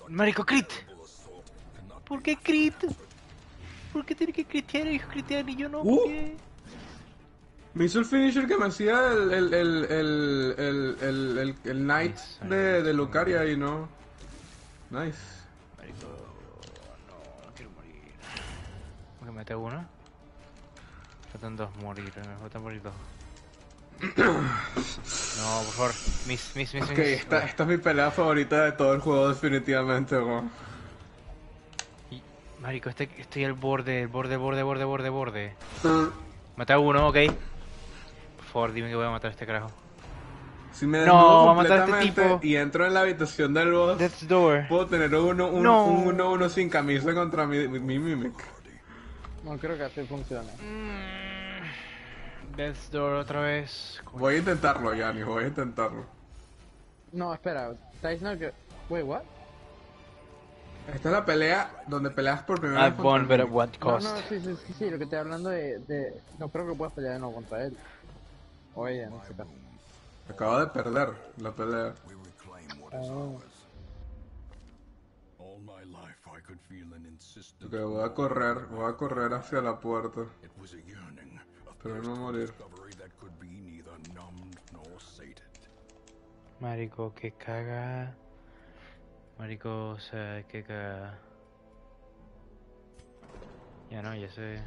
Marico, crit. ¿Por qué crit? ¿Por qué tiene que critear y critear y yo no? Uh. Me hizo el finisher que me hacía el, el, el, el, el, el, Knight de, de. Lucaria y no. Nice. Marico, no, no quiero morir. ¿Por qué mate a uno? Faltan dos morir, me faltan morir dos. No, por favor, miss, miss, miss, Ok, miss. esta, esta es mi pelea favorita de todo el juego, definitivamente, weón. Marico, este, estoy al borde, el borde, borde, borde, borde, borde. Mm. Maté a uno, ok. Por favor, dime que voy a matar a este carajo. Si me No, va a matar a este tipo. y entro en la habitación del boss, Death's Door. puedo tener uno, un, No. un uno, uno sin camisa contra mi, mi, mi Mimic. No creo que así funcione. Mm, Death's Door otra vez. Voy a intentarlo, Yanni, voy a intentarlo. No, espera, está diciendo que. Wait, what? Esta es la pelea donde peleas por primera vez I've won, but at what No, cost? no, sí, sí, sí, sí, lo que estoy hablando de, de... No creo que puedas pelear de nuevo contra él. O ella, en este caso. Acabo de perder la pelea. Oh. Ok, voy a correr, voy a correr hacia la puerta. Pero no morir. Marico, que caga. Marico, o sea, que caga. Ya no, ya sé.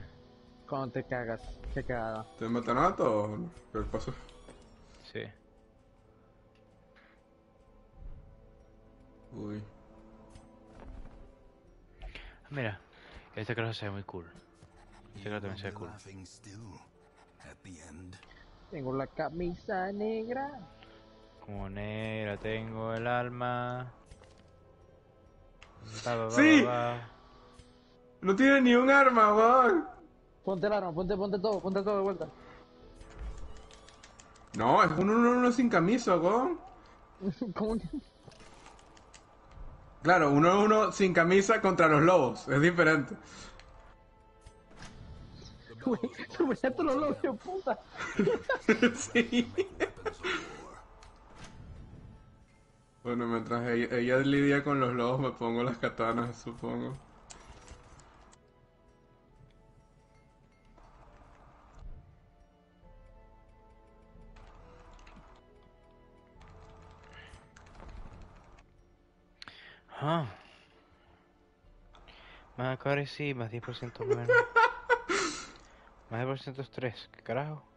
Cuando te cagas, qué cagada. ¿Te mataron a todos? ¿Qué pasó? Sí. Uy. Mira, este carajo se ve muy cool. Este carajo también se ve cool. Laughing still at the end. Tengo la camisa negra. Como negra tengo el alma. Ba, ba, ba, Sí. ba. No tiene ni un arma, weón. Ponte el arma, ponte, ponte todo, ponte todo de vuelta. No, es un 1-1 sin camisa, weón. ¿Cómo que? Claro, 1-1 sin camisa contra los lobos. Es diferente. Güey, los lobos, puta. sí. Bueno, mientras ella, ella lidia con los lobos, me pongo las katanas, supongo. Ah. Más acá sí, más 10% menos. más 10% es 3, ¿qué carajo?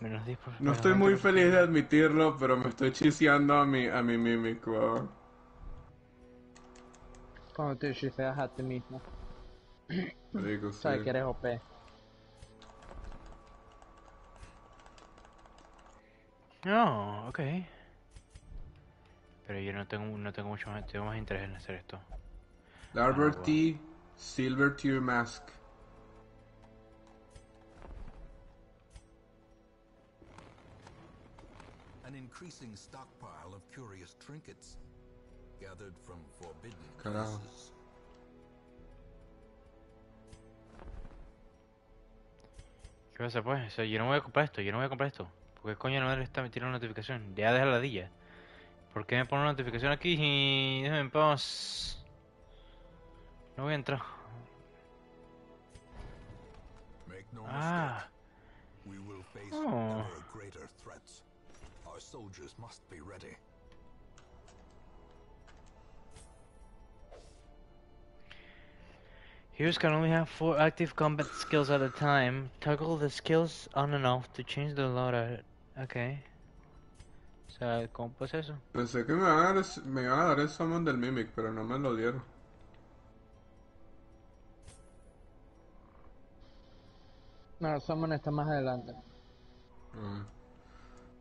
Menos 10%. No menos estoy muy 20%. feliz de admitirlo, pero me estoy chiseando a mi, a mi weón. Cuando te chiseas a ti mismo. Sí. Sabes que eres OP. No, ok. Pero yo no tengo, no tengo mucho más, tengo más interés en hacer esto. Larver Ah, T, Silver Tear Mask. An increasing stockpile of curious trinkets gathered from forbidden Carajo. places. ¿Qué pasa pues? O sea, yo no voy a comprar esto, yo no voy a comprar esto. ¿Por qué coño no me está metiendo una notificación? Ya deja la ladilla. ¿Por qué me pone una notificación aquí y déjame en paz? No voy a entrar. Make no Ah, mistake, we will face Oh. Ever greater threats. Our soldiers must be ready. heroes can only have four active combat skills at a time. Toggle the skills on and off to change the loadout. Okay. O sea, ¿cómo pasa eso? Pensé que me iban a dar, me iban a dar el summon del mimic, pero no me lo dieron. No, el summon está más adelante. Ah.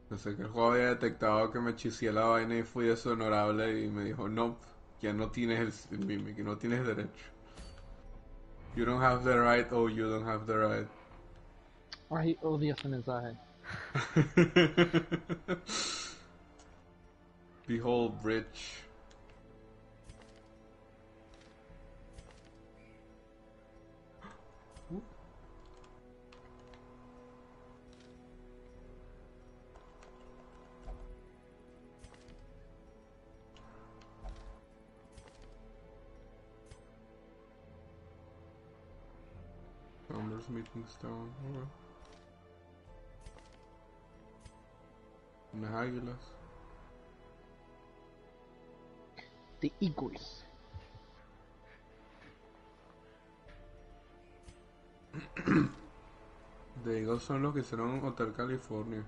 Ah. Pensé que el juego había detectado que me chisé la vaina y fui deshonorable y me dijo, no, ya no tienes el, el mimic, no tienes derecho. You don't have the right, oh, you don't have the right. Ay, odio ese mensaje. Behold, rich. Founders Meeting Stone. alright. Unas águilas. The Eagles. The Eagles son los que hicieron Hotel California.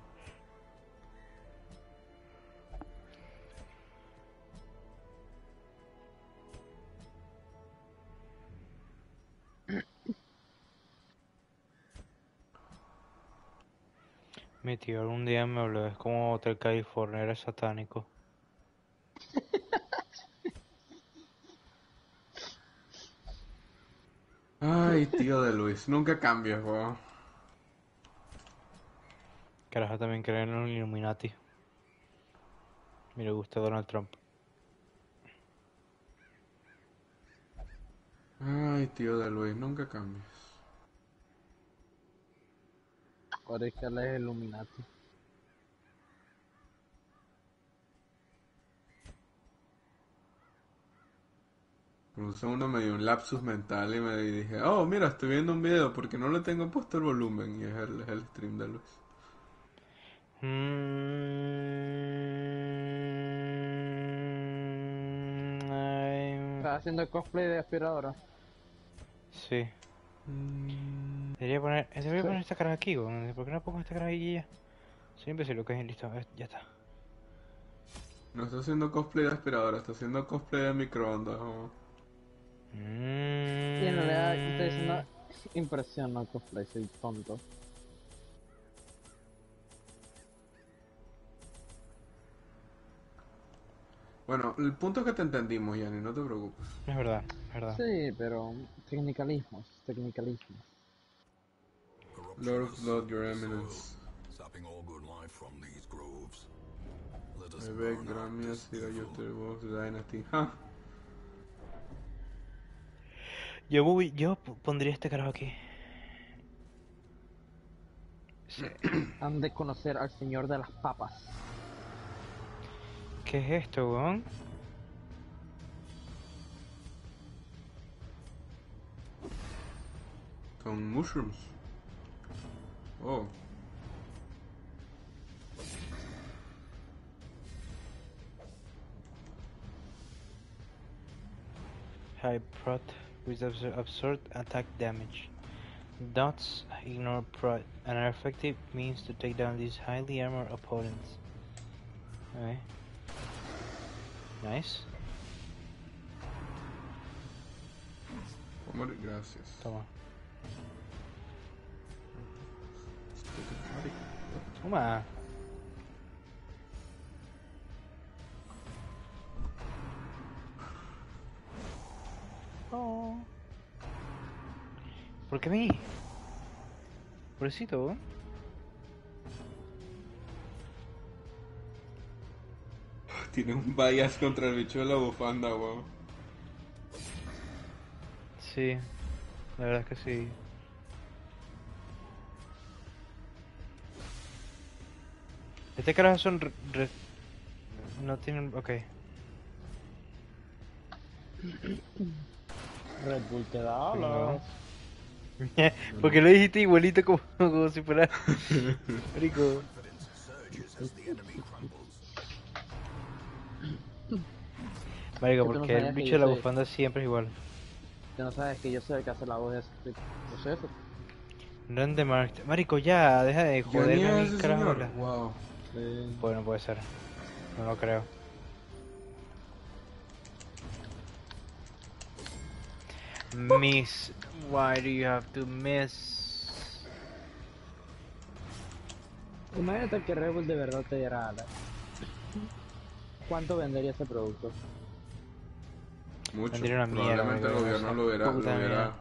Mi tío algún día me habló, es como Hotel California, era satánico. Ay, tío de Luis, nunca cambias, weón. Carajo también cree en los Illuminati. Me le gusta Donald Trump. Ay, tío de Luis, nunca cambies. Parece que él es Illuminati. Por un segundo me dio un lapsus mental y me dije, oh, mira, estoy viendo un video porque no le tengo puesto el volumen y es el, es el stream de Luis. Mm, ay, Está haciendo cosplay de aspiradora. sí. Debería poner, debería poner esta cara aquí. ¿por qué no pongo esta cara aquí ya? Siempre se lo es listo, eh, ya está. No está haciendo cosplay de aspiradora, está haciendo cosplay de microondas. weón. Mm, Y en realidad estoy diciendo impresión, no cosplay, soy tonto. Bueno, el punto es que te entendimos, Yanni, no te preocupes. Es verdad, es verdad. Sí, pero technicalismos, technicalismos. Lord of Blood, Your Eminence. sapping all good life from these groves. Let us I beg, burn out Gramias, Wolf, Dynasty. Ja. Yo, voy- yo pondría este carajo aquí. Sí. Han de conocer al señor de las papas. ¿Qué es esto, weón? Son mushrooms. Oh. High prot with absurd attack damage. Dots ignore prot and are effective means to take down these highly armored opponents. Okay. Nice. Gracias. Toma. Toma. Oh. ¿Por qué a mí? Pobrecito, weón. Tiene un bias contra el bicho de la bufanda, weón. Sí, la verdad es que sí. Este carajo son... re- re- No tienen... Ok. Red Bull te da No. alas. Porque lo dijiste igualito como, como si fuera... Rico. Marico, Que tú no porque el bicho de la soy- bufanda siempre es igual. Que no sabes que yo soy el que hace la voz de ese tipo. Yo soy eso. Random Mark. Marico, ya, deja de ¿Ya ni joderme a es mi ese carajo. señor? Wow. Bueno, puede ser. No lo creo. Miss, why do you have to miss? Imagínate que Red Bull de verdad te diera alas. ¿Cuánto vendería ese producto? Mucho. Tendría una mierda. Probablemente el gobierno lo hubiera, lo hubiera,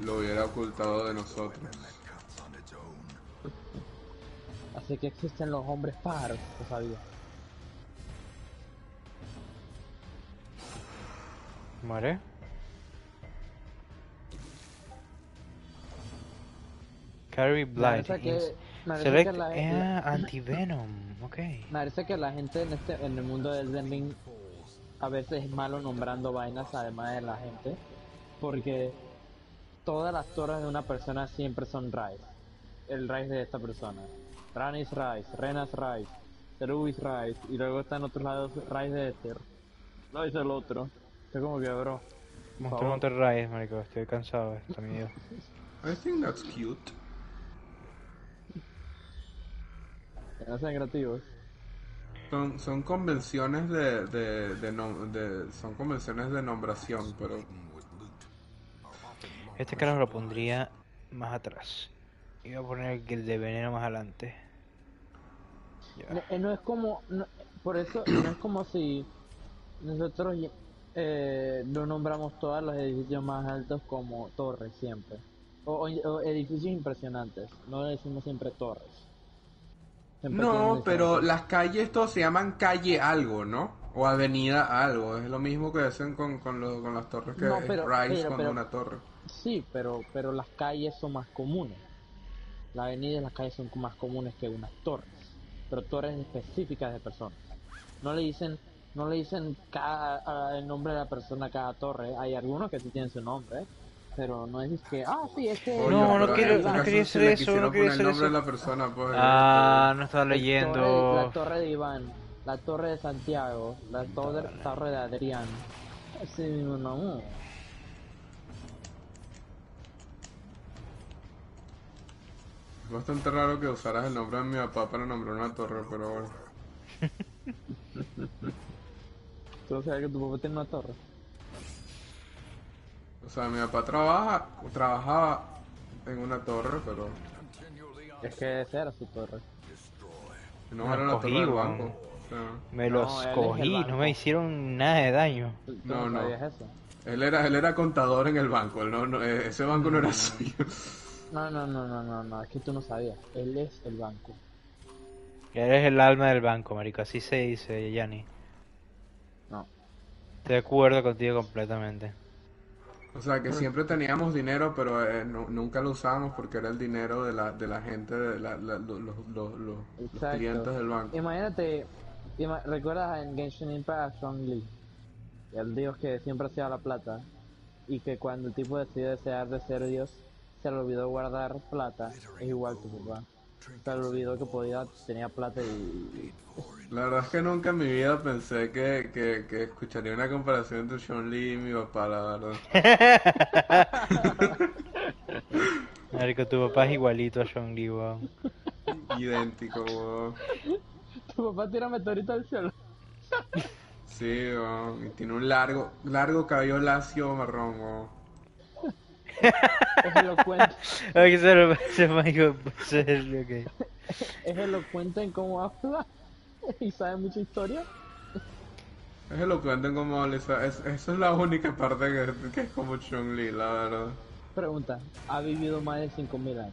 lo hubiera ocultado de nosotros. Así que existen los hombres pájaros, lo sabía. ¿Muere? Carry Blight. Select que la- ah, Antivenom. Ok. Me parece que la gente en este en el mundo del Ring a veces es malo nombrando vainas además de la gente porque todas las torres de una persona siempre son Rise. El Rise de esta persona. Ranis Rise, Renas Rise, Cerubis Rise y luego está en otros lados Rise de Ether. No es el otro. Es como que bro. Monster. Hunter Rise, marico. Estoy cansado de esto, amigo. I think that's cute. Que no sean creativos. Son, son convenciones de, de, de, nom- de- son convenciones de nombración, pero Este carajo lo pondría más atrás. Iba a poner el de veneno más adelante. No, eh, no es como, no- por eso no es como si nosotros eh, no nombramos todos los edificios más altos como torres siempre. O, o- o edificios impresionantes, no le decimos siempre torres. No, pero las calles todos se llaman calle algo, ¿no? O avenida algo, es lo mismo que hacen con, con, lo- con las torres que No, pero- una torre. Sí, pero, pero las calles son más comunes. La avenida y las calles son más comunes que unas torres. Pero torres específicas de personas. No le dicen, no le dicen cada, el nombre de la persona a cada torre. Hay algunos que sí tienen su nombre, ¿eh? Pero no es que, ah, sí, es que... No, no quiero- en este no quería hacer eso, no quería hacer nombre eso. de la persona, pues... Ah, no estaba la torre- leyendo. la torre de Iván, la torre de Santiago, la torre, torre de Adrián. Así mismo, no. Es bastante raro que usaras el nombre de mi papá para nombrar una torre, pero bueno. ¿Tú sabes que tu papá tiene una torre? O sea, mi papá trabaja, trabajaba en una torre, pero Es que esa era su torre. no Me era la torre del banco. O sea, Me No, los cogí, no me hicieron nada de daño. ¿Tú No, no, no. eso? él era, él era contador en el banco, él no, no, eh, ese banco no era suyo. No, no, no, no, no, no, es que tú no sabías. Él es el banco. Eres el alma del banco, marico. Así se dice, Yanni. No. Estoy de acuerdo contigo completamente. O sea, que siempre teníamos dinero, pero eh, nu- nunca lo usábamos porque era el dinero de la, de la gente, de la- la- lo- los, los, los- los Exacto. clientes del banco. Imagínate, ima- ¿recuerdas en Genshin Impact a Strong Lee? El dios que siempre hacía la plata. Y que cuando el tipo decidió desear de ser dios, se le olvidó guardar plata. Es igual tu papá. Se le olvidó que podía, tenía plata y... La verdad es que nunca en mi vida pensé que, que, que escucharía una comparación entre Sean Lee y mi papá, la verdad. Marico, tu papá es igualito a Sean Lee, weón. Idéntico, weón. Tu papá tira meteorito al cielo. Sí, weón. Y tiene un largo, largo cabello lacio marrón, weón. Es elocuente, Ay, que se lo parece, marico. serio, ok. es elocuente en cómo habla. Y sabe mucha historia. Es elocuente como habla, esa- es, esa es la única parte que, que es como Lee, la verdad. Pregunta, ¿ha vivido más de 5.000 años?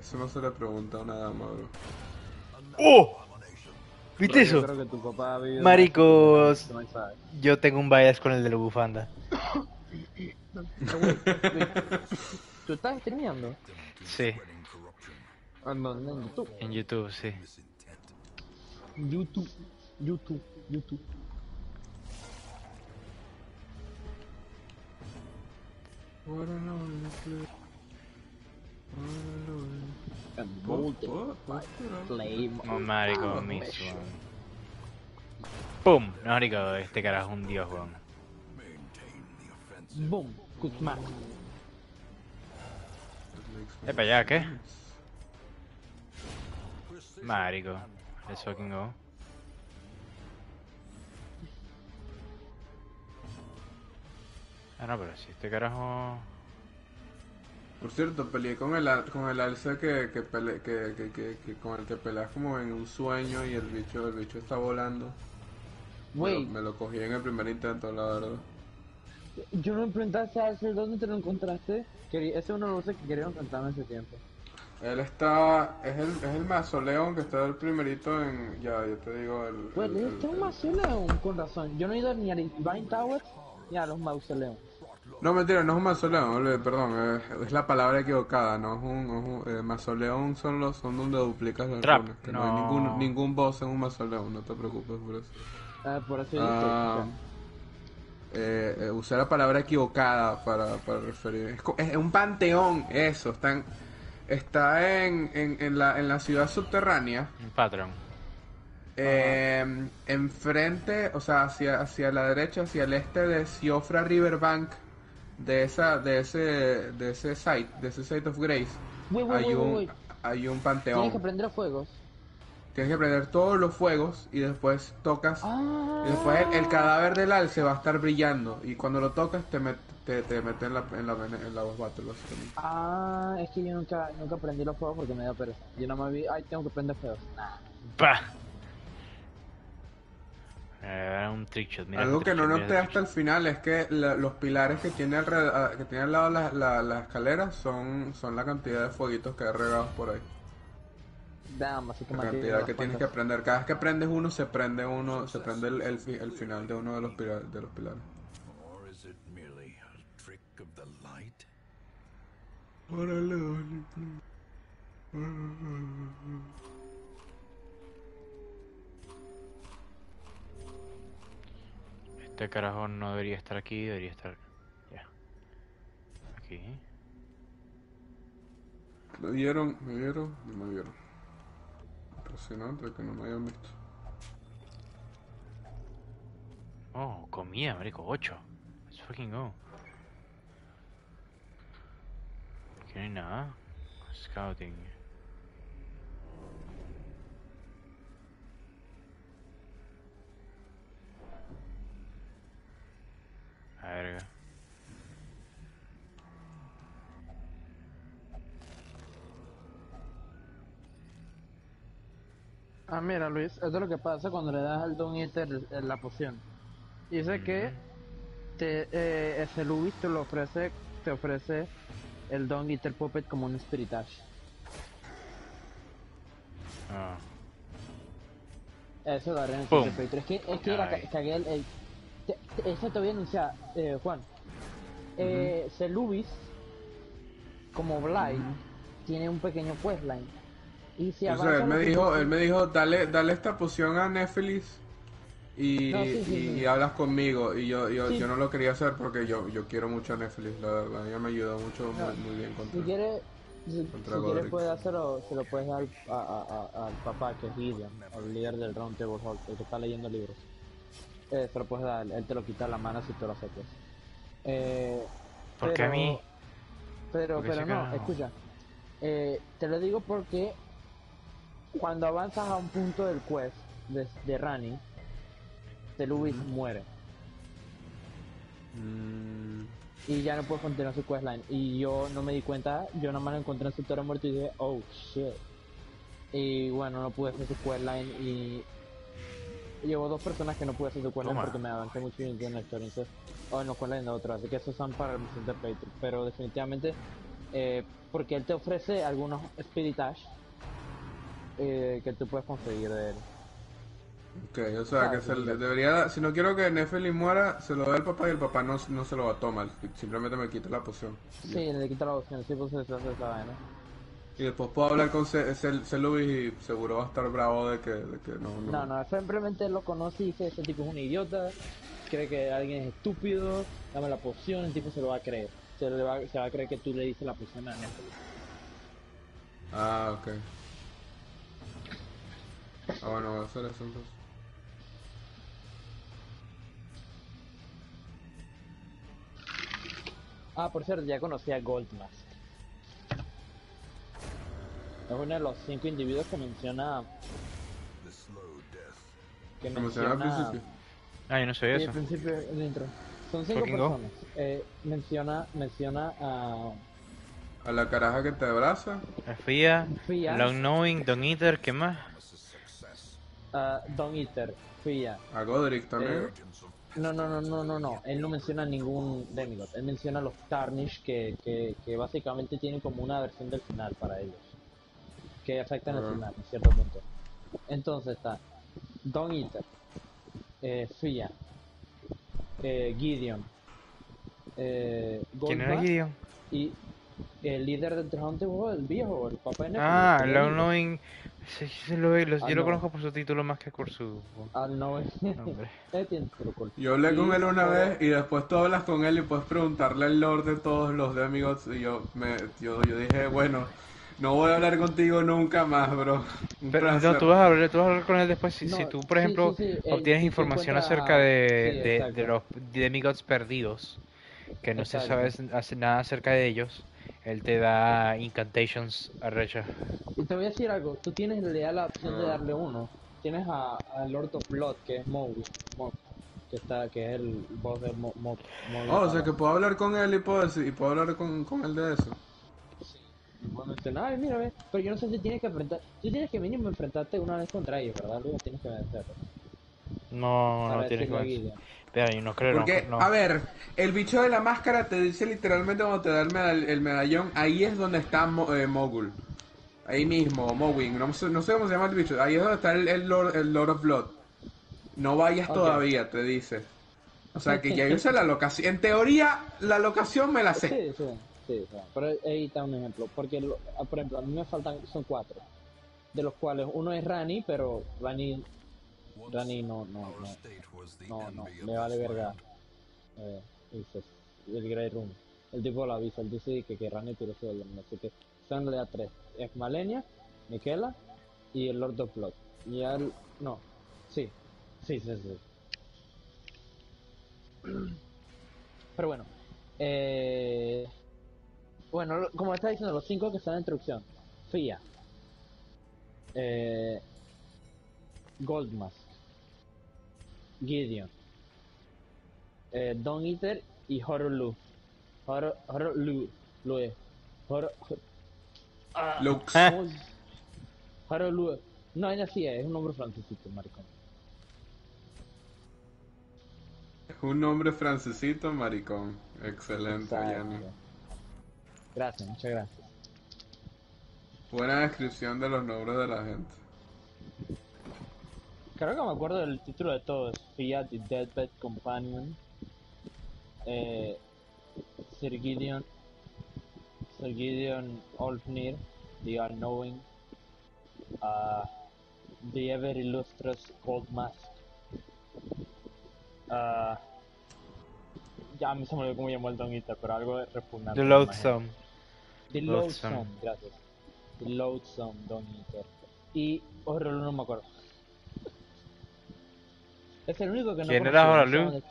Eso no se le pregunta a una dama, bro. ¡Oh! ¿Viste Yo eso? creo que tu papá ha vivido Maricos. más de 5.000 años, tú no sabes. Yo tengo un bias con el de la bufanda. ¿Tú estás streameando? Sí, ¿En dónde? En YouTube. en YouTube, sí. YouTube. YouTube. YouTube. What a lonely place. What a lonely- And? What? Flame. Oh, marico. ¡Pum! No, marico, este carajo es un dios, weón. Boom. Kuzma. Eh, para allá, ¿qué? Marico, let's fucking go. Ah, no, pero si este carajo... Por cierto, peleé con el, al- con el alce que, que, pele- que, que, que- que- con el que peleas como en un sueño y el bicho, el bicho está volando. Me lo, Güey, me lo cogí en el primer intento, la verdad. Yo no enfrentaste a ese, ¿dónde te lo encontraste? Quería, ese es uno de los que quería enfrentarme hace tiempo. Él está, es el, es el mausoleón que está el primerito en, ya, yo te digo, el... Pues el- es el- que un mausoleo, con razón. Yo no he ido ni a Divine Tower ni a los mausoleos. No, mentira, no es un mausoleón, olvidé, perdón, es, es la palabra equivocada, no es un, no es un- eh, mausoleón son los, son donde duplicas las Trap, runas, que no. hay no. ningún, ningún boss en un mausoleón, no te preocupes por eso. Ah, por eso yo Ah, eh, eh, usé la palabra equivocada para, para referir. Es, un panteón, eso. Está en, está en, en, en la, en la ciudad subterránea. Un patrón. eh, enfrente, o sea, hacia, hacia la derecha, hacia el este de Siofra Riverbank. De esa, de ese, de ese site, de ese site of grace. Hay un, hay un Tienes panteón. que prender fuegos. Tienes que prender todos los fuegos y después tocas Ah. Y después el, el cadáver del alce va a estar brillando y cuando lo tocas te, met- te, te mete en la, en la, en la voz battle básicamente. Ah, es que yo nunca, nunca prendí los fuegos porque me dio pereza. Yo no me vi, ay, tengo que prender fuegos. Nah. ¡Pah! Era un trickshot, mira. Algo el que no trickshot, noté hasta el final es que la- los pilares que tiene, alrededor, que tiene al lado la, la, la escalera son, son la cantidad de fueguitos que hay regados por ahí. Damn, así que La cantidad que tienes que cuentas. prender. Cada vez que prendes uno se prende uno, se prende el, el, fi- el final de uno de los, pila- de los pilares. Este carajo no debería estar aquí, debería estar. Ya. Aquí. Me vieron, me vieron, no me vieron. Impresionante que no me hayan visto. Oh, comida, marico, 8. Let's fucking go. Aquí no nada. Scouting. Verga. Ah, mira, Luis, esto es lo que pasa cuando le das al Don Eater eh, la poción. Dice que te, eh, ese Luis te lo ofrece, te ofrece el Don Eater Puppet como un Spiritage. Ah. Eso lo haré en el. Es que, es que la cagué el... el te- te- eso te voy a anunciar, eh, Juan. Eh, Celubis, como Blight, tiene un pequeño questline. Y si O avanza sea, él me dijo, él me dijo, dale, dale esta poción a Nefelis y, No, sí, sí, y- sí. y hablas conmigo. Y yo, yo, Sí. yo no lo quería hacer porque yo, yo quiero mucho a Nefelis, la verdad. Ella me ayudó mucho, No, muy, muy bien Si contra. quieres, si, Contra si Godric. quieres puedes hacerlo, se lo puedes dar a- a- a- al papá que es Gideon, al líder del Round Table Hall, el que está leyendo libros. Eh, se lo puedes dar, él te lo quita la mano si tú lo aceptas. Eh, ¿Por qué a mí? Pero, Porque pero no, carajo. escucha. Eh, te lo digo porque cuando avanzas a un punto del quest de, de Rani, Telubis muere. Mm, y ya no puedo continuar su questline. Y yo no me di cuenta, yo nada más lo encontré en su torre muerto y dije, oh shit. Y bueno, no pude hacer su questline y llevo dos personas que no pude hacer su questline porque me avancé mucho en la historia. Entonces, oh, no questline de otro, así que esos son para el siguiente playthrough. Pero definitivamente, eh, porque él te ofrece algunos Spiritage eh, que tú puedes conseguir de él. ok, o sea, que se le debería dar- si no quiero que Nefelis muera, se lo da al papá y el papá no, no se lo va a tomar, simplemente me quita la poción. Sí, le quita la opción, sí, pues eso hace esa vaina. Y después puedo hablar con Ce- Ce- Celubis y seguro va a estar bravo de que, de que no, no. No, no, simplemente lo conoce y dice, ese tipo es un idiota, cree que alguien es estúpido, dame la poción, el tipo se lo va a creer. Se, le va, se va a creer que tú le dices la poción a Netflix. Ah, ok. Ah, bueno, voy a hacer eso entonces. Ah, por cierto, ya conocí a Goldmask. Es uno de los cinco individuos que menciona... The slow death. Que Como mencionaba al menciona... principio. Ah, yo no sabía Sí, eso. al principio del intro. Son cinco personas. Eh, menciona, menciona a, A la caraja que te abraza. Fia, Fia. Long Knowing, Don Eater, ¿qué más? Ah, Don Eater, Fia. A Godric también. No, no, no, no, no, no. Él no menciona ningún demigod. Él menciona los Tarnish que, que, que básicamente tienen como una versión del final para ellos. Que afectan el final, en cierto punto. Entonces está Don Eater, eh, Fia, eh, Gideon, eh, ¿Quién era Gideon? y el líder del Trajante, el viejo, el papá de Ah, el Long viejo. Knowing. Sí, sí, lo, lo- Ah, yo lo no. conozco por su título más que por su Ah, no, nombre. Yo hablé con él una vez y después tú hablas con él y puedes preguntarle el lord de todos los demigods y yo me yo, yo dije, bueno, no voy a hablar contigo nunca más, bro. Un Pero no, tú vas a hablar, tú vas a hablar con él después. Si, si No, tú, por sí, ejemplo, sí, sí, él- obtienes si información encuentra- acerca de, sí, de, de los demigods perdidos, que no se sabe hace nada acerca de ellos, él te da incantations arrechas. Y te voy a decir algo, tú tienes en realidad la opción de Ah. darle uno. Tienes a, a Lord of Blood, que es Moby, Mob, que está, que es el boss de. Mob, Mob Oh, o sea que puedo hablar con él y puedo, decir- y puedo hablar con, con él de eso. Y puedo mencionar, ay mira, ve, pero yo no sé si tienes que enfrentar, tú tienes que mínimo enfrentarte una vez contra ellos, ¿verdad? Luego tienes que vencerlos. No, no tienes que decirle yo no creo, Porque, no. a ver, el bicho de la máscara te dice literalmente cuando te da el, medall- el medallón, ahí es donde está Mo- eh, Mogul. Ahí mismo, Mowing, no, sé- no sé cómo se llama el bicho, ahí es donde está el, el Lord, el Lord of Blood. No vayas todavía, te dice. O sea que ya yo sé la locación. En teoría, la locación me la sé. Sí, sí, sí, sí. Pero ahí está un ejemplo. Porque, por ejemplo, a mí me faltan, son cuatro. De los cuales uno es Rani, pero Rani, Rani no, no, no, no, me vale verga. Eh, el Grey Room. El tipo lo avisa, él dice que, que Rani tiró su no sé qué. Son en realidad tres. Es Malenia, Miquela y el Lord of Blood. Y él, no, sí, sí, sí, sí. Pero bueno, eh, bueno, como estaba diciendo, los cinco que están en introducción: Fia, eh, Goldmask, Gideon, eh, Don Eater y Horolu. Horo, Horolu, Lue. Horo, Hor- ah, Lux. ¿cómo es? Horolu. No, ella sí es un nombre francesito, maricón. Un nombre francesito, maricón. Excelente. Yanni. Gracias, muchas gracias. Buena descripción de los nombres de la gente. Creo que me acuerdo del título de todos. Fiat, The Deathbed Companion. Eh, Sir Gideon. Sir Gideon Olfnir. The Unknowing. ah, the Ever Illustrious Gold Mask. ah, ya me se me olvidó cómo llamó el Don Eater, pero algo repugnante. The. Loathsome. The Loathsome. Gracias. The Loathsome Don Eater. Y Horror no me acuerdo. Es el único que no ¿Quién era dónde-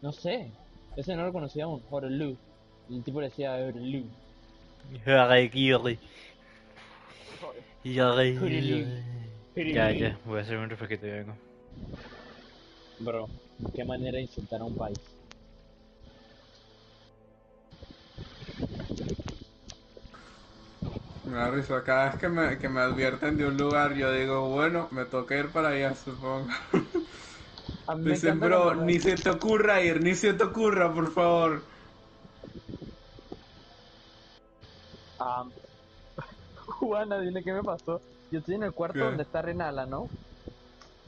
No sé. Ese no lo conocía aún, Horror Lu. El tipo le decía Lu. Ya, ya, voy a hacer un refresquito y vengo. Bro, qué manera de insultar a un país. Me da risa. Cada vez que me, que me advierten de un lugar, yo digo, bueno, me toca ir para allá, supongo. A mí me Dicen, bro, ni se te ocurra ir, ni se te ocurra, por favor. Ah, Juana, dile qué me pasó. Yo estoy en el cuarto ¿Qué? donde está Renala, ¿no?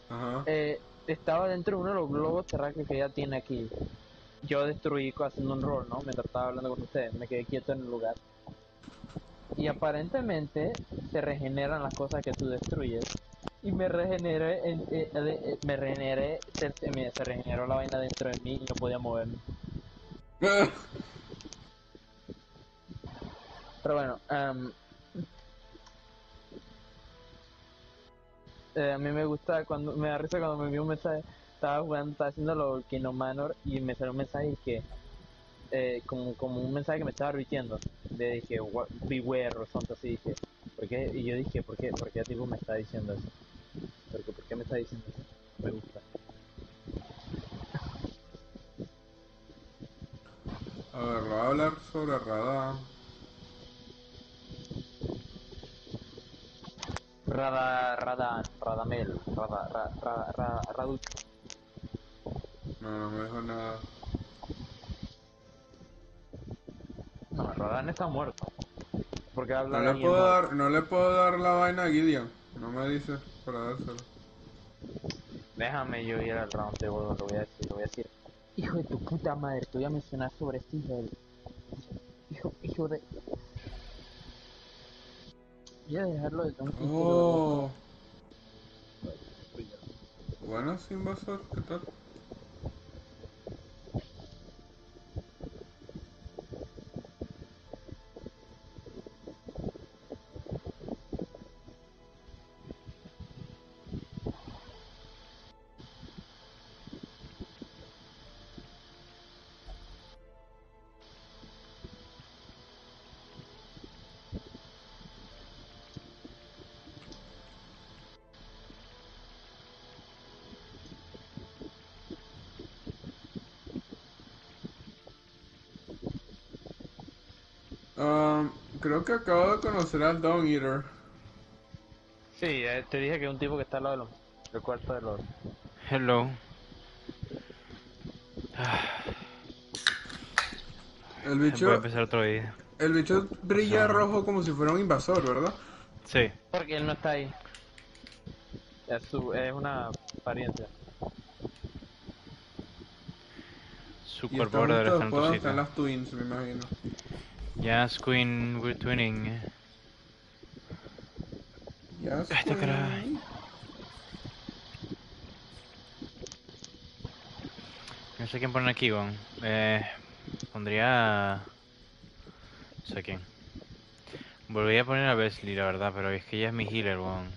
Ajá. eh, estaba dentro de uno de los globos terráqueos que ella tiene aquí. Yo destruí haciendo un rol, ¿no? Mientras estaba hablando con ustedes, me quedé quieto en el lugar. Y aparentemente se regeneran las cosas que tú destruyes. Y me regeneré, en- eh, eh, me regeneré, se, me se regeneró la vaina dentro de mí y no podía moverme. Pero bueno, em, eh, a mí me gusta cuando me da risa cuando me envió un mensaje. Estaba jugando, estaba haciendo lo Kino Manor y me salió un mensaje que eh, como, como un mensaje que me estaba repitiendo. Le dije, beware o something así. Dije, ¿por qué? Y yo dije, ¿por qué? ¿Por qué tipo me está diciendo eso? Porque, ¿Por qué me está diciendo eso? Me gusta. A ver, va a hablar sobre Radá. Rada, Rada, Radamel, Rada, Rada, Rada, Raducho. No, no me dijo nada. No, Radan está muerto. Porque habla No de le puedo muerto. dar, no le puedo dar la vaina a Gideon. No me dice para dárselo. Déjame yo ir al round table, lo voy a decir, lo voy a decir. Hijo de tu puta madre, te voy a mencionar sobre este hijo de... Hijo, hijo de... Voy a dejarlo de un Oh. Buenas, invasor, ¿qué tal? Creo que acabo de conocer al Dawn Eater. Sí, eh, te dije que un tipo que está al lado de del cuarto de los... Hello. El Voy a bicho, empezar otro día. el bicho brilla rojo como si fuera un invasor, ¿verdad? Sí. Porque él no está ahí. Es, su, es una apariencia. Su cuerpo está verdadero está en las twins, me imagino. Yes, Queen, we're twinning. Ya Ay, caray. No sé quién poner aquí, weón. Eh, pondría... No sé quién. Volvería a poner a Besley, la verdad, pero es que ella es mi healer, weón.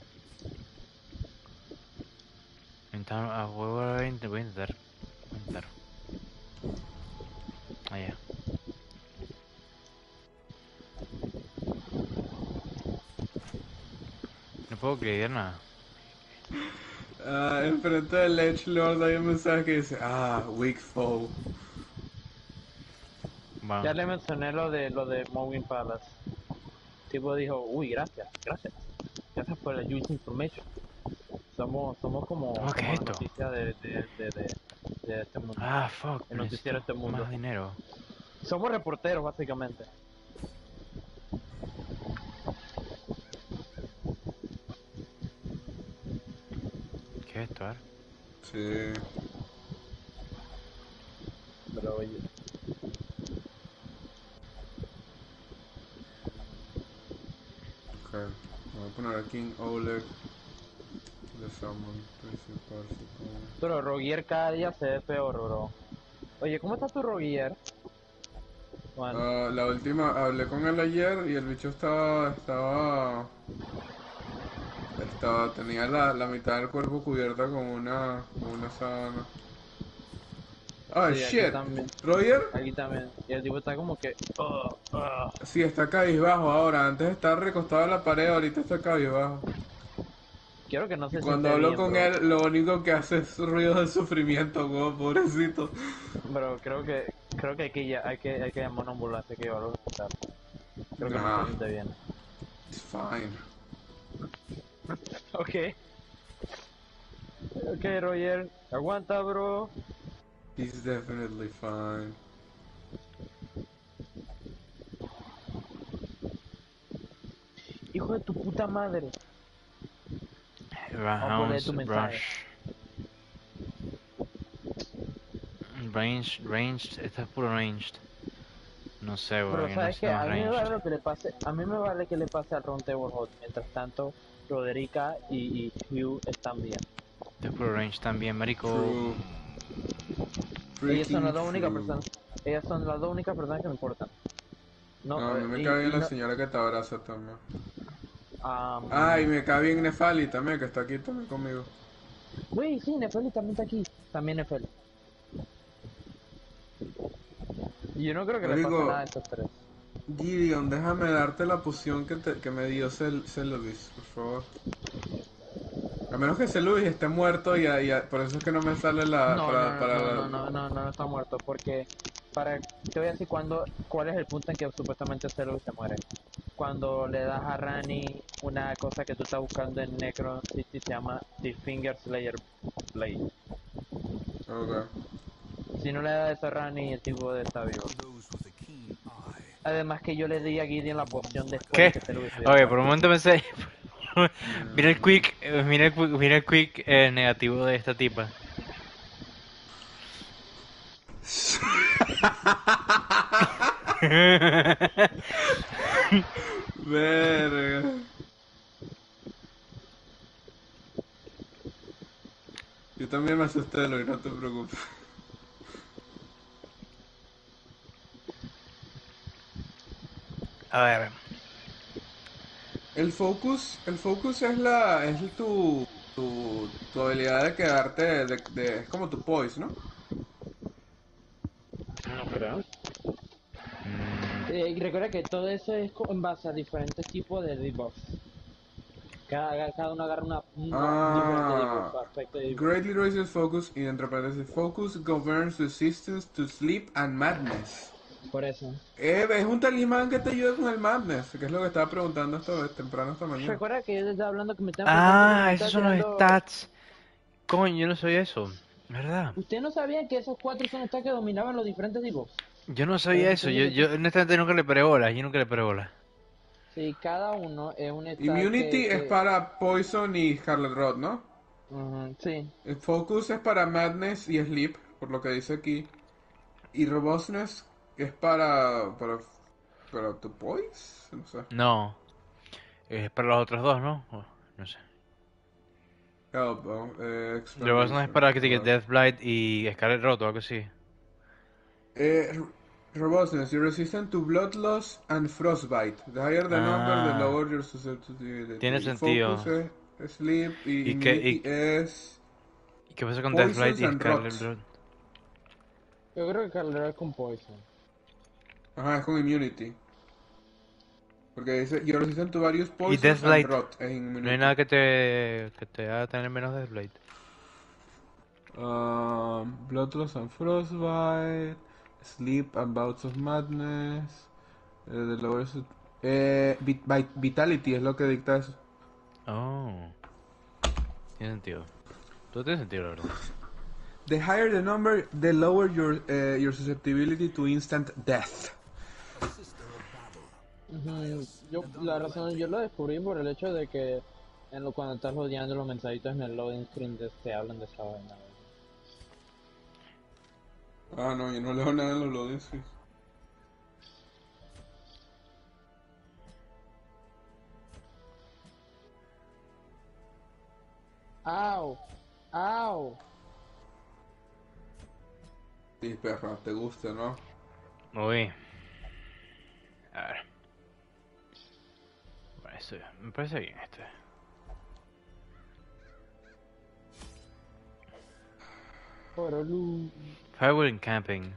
Entonces, a huevo voy a intentar. Puedo creer nada. Ah, enfrente del Edge Lord hay un mensaje que dice, ah, weak foe. Bueno, Ya le mencioné lo de lo de Moving Palace. El tipo dijo, uy, gracias, gracias. Gracias por la use information. Somos, somos como, Oh, ¿qué como es la esto? noticia de, de, de, de, de este mundo. Ah, fuck. El noticiero de este mundo. Más dinero. Somos reporteros, básicamente. ¿Qué es esto? A ver. Sí. Pero oye, Ok. Voy a poner a King Oleg. De Summon principal, supongo. pero Rogier cada día se ve peor, bro. Oye, ¿cómo está tu Rogier? Bueno, Ah, la última, hablé con él ayer y el bicho estaba, estaba, estaba, tenía la, la mitad del cuerpo cubierta con una, con una sábana. Ah, Sí, aquí shit. también. Roger, aquí también. Y el tipo está como que... "Ugh, ugh". sí, está cabizbajo ahora. Antes estaba recostado en la pared, ahorita está cabizbajo. Quiero que no se Cuando hablo bien, con bro. él, lo único que hace es ruido de sufrimiento, pobrecito. Bro, creo que creo que hay que, ya, hay que, hay que llamar a una ambulancia hay que llevarlo al hospital. Creo que no Nah. se siente bien. It's fine. Ok. Ok, Roger. Aguanta, bro. He's definitely fine. Hijo de tu puta madre. Mensaje. Rush. Ranged, ranged, este es puro ranged. No sé, Pero yo no sabes sé que a mí me vale que le pase, a mí me vale que le pase al Ron Table Hot. Mientras tanto, Roderica y, y Hugh están bien. Es puro ranged también, marico. True. Ellas son las dos únicas personas. Ellas son las dos únicas personas que me importan. No, No, a mí eh, me y- cae bien y la no- señora que te abraza también. ah, Ah, y me cae bien Nefali también, que está aquí también conmigo. Güey, sí, Nefeli también está aquí. También Nefeli. Y yo no creo que le pase nada a estos tres. Gideon, déjame darte la poción que, te- que me dio Cel Celuvis, por favor. A menos que Celuvis esté muerto y, y- por eso es que no me sale la... No, para, no, para no, la- no, no, no, no, no está muerto. Porque para te voy a decir cuándo, cuál es el punto en que supuestamente Celo se muere. cuando le das a Rani una cosa que tú estás buscando en Necron City se llama The Finger Slayer Blade. Ok. Si no le das eso a Rani, el tipo de está vivo. Además que yo le di a Gideon la poción después ¿Qué? de que se lo dado. por un momento pensé. mira el quick, eh, mira el, quick- mira el quick eh, negativo de esta tipa. Verga. Yo también me asusté de lo y no te preocupes. A ver, El focus, el focus es la, es tu, tu, tu habilidad de quedarte, de, de- es como tu poise, ¿no? No creo. mm, Eh, y recuerda que todo eso es co- en base a diferentes tipos de debuffs. Cada, cada uno agarra una, un Ah. diferente debuff, aspecto de debuff. Greatly raises focus y entre paréntesis, focus governs resistance to sleep and madness. Por eso. Eh, es un talismán que te ayuda con el madness, que es lo que estaba preguntando esta, temprano esta mañana. Recuerda que yo estaba hablando que me estaban Ah, esos estaba son los stats. Coño, yo no sabía eso. ¿Verdad? ¿Usted no sabía que esos cuatro son los stats que dominaban los diferentes debuffs? Yo no sabía eso. Yo, yo honestamente nunca le paré bola. Yo nunca le paré bola. Sí, cada uno es un stat Immunity que- es que- para Poison y Scarlet Rot, ¿no? Sí. El Focus es para Madness y Sleep, por lo que dice aquí. Y Robustness es para. para. para tu Poise? No sé. No. Es para los otros dos, ¿no? O- No sé. Oh, eh, no es para que te Ah. Deathblight y Scarlet Rot o algo así. Eh, robustness, you're resistant to blood loss and frostbite. The higher the number, Ah. the lower your susceptibility. Tiene Y sentido. Focus sleep y, ¿Y qué- immunity es... ¿Y qué pasa con Deathblight y Scarlet. Rot? Yo creo que Calera es con Poison. Ajá, es con immunity. Porque dice, poisons Deathblight? and rot. Es immunity. No hay nada que te, que te haga tener menos Deathblight. Um, blood loss and frostbite. Sleep and bouts of madness. eh, the lower su- eh, vit- vit- vitality es lo que dicta eso. Oh. Tiene sentido. Todo tiene sentido, la verdad. The higher the number, the lower your uh, your susceptibility to instant death. Yo, la razón, yo lo descubrí por el hecho de que en lo, cuando estás rodeando los mensajitos en el loading screen te, te hablan de esa vaina. Ah, no, yo no leo nada en los loading screens. ¡Au! ¡Au! Sí, perra, te gusta, ¿no? Uy. A ver. Bueno, me parece bien este. Firewood and camping.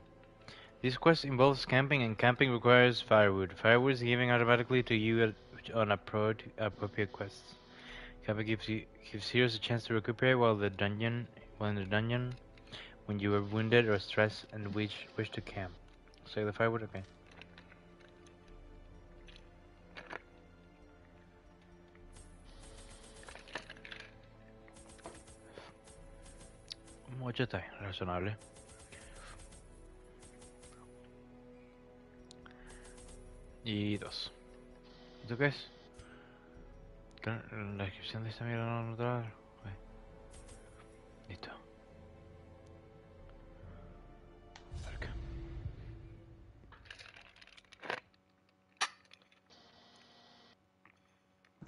This quest involves camping and camping requires firewood. Firewood is given automatically to you at, on appropriate quests. Camping gives you gives heroes a chance to recuperate while the dungeon while in the dungeon when you are wounded or stressed and wish wish to camp. So the firewood, okay. Mucho está bien, razonable. Y dos. ¿Esto qué es? La descripción de esta mierda no no. Ok. Listo. Cerca.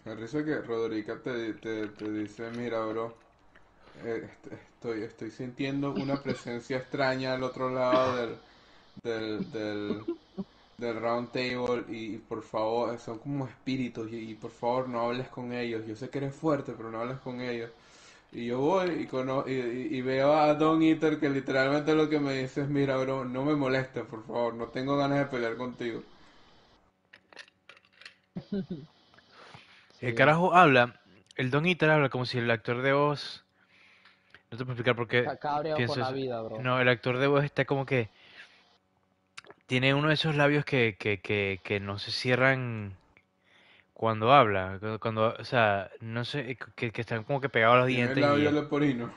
Me risa que Roderica te, te, te dice, mira, bro, estoy, estoy sintiendo una presencia extraña al otro lado del, del, del, round table y, por favor, son como espíritus y, por favor no hables con ellos. Yo sé que eres fuerte, pero no hables con ellos. Y yo voy y, cono- y veo a Don Eater que literalmente lo que me dice es, mira, bro, no me molestes, por favor, no tengo ganas de pelear contigo. El carajo habla, el Don Eater habla como si el actor de voz. No te puedo explicar por qué. Está la eso. vida, bro. No, el actor de voz está como que. Tiene uno de esos labios que, que, que, que no se cierran Cuando habla, cu- cuando, o sea, no sé, que, que están como que pegados los Tiene el dientes y... labio leporino.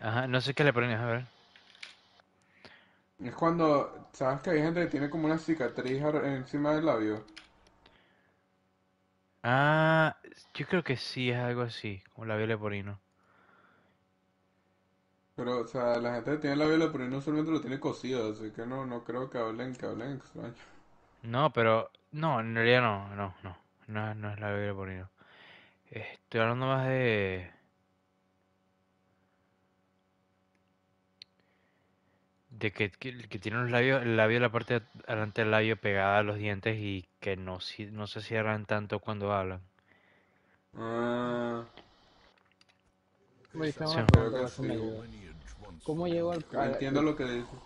Ajá, no sé qué le ponen, a ver. Es cuando, ¿sabes que hay gente que tiene como una cicatriz encima del labio? Ah, yo creo que sí es algo así, como labio leporino. Pero, o sea, la gente que tiene el labio leporino usualmente lo tiene cosido, así que no, no creo que hablen, que hablen extraño. No, pero, no, en realidad no, no, no, no, no es labio leporino. Estoy hablando más de... De que, que, que tiene los labios, el labio, la parte de delante del labio pegada a los dientes y que no, ci- no se cierran tanto cuando hablan. Ah, tengo Sí. sí. ¿Cómo llego al, que al- entiendo lo que dices.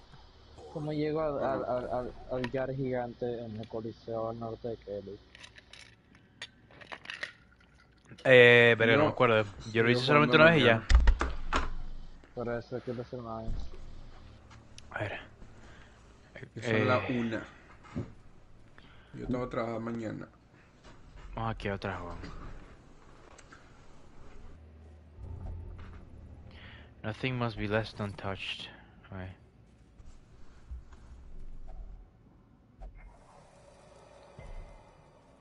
cómo llego al, al, al, al, al Yar gigante en el Coliseo al norte de Kelly? Eh, pero no No, me acuerdo. Yo lo hice solamente una vez y ya. Por eso quiero hacer vez. A ver. Son la Eh, una. Yo tengo que trabajar mañana. Vamos aquí a otra, weón. Nothing must be left untouched. Ok.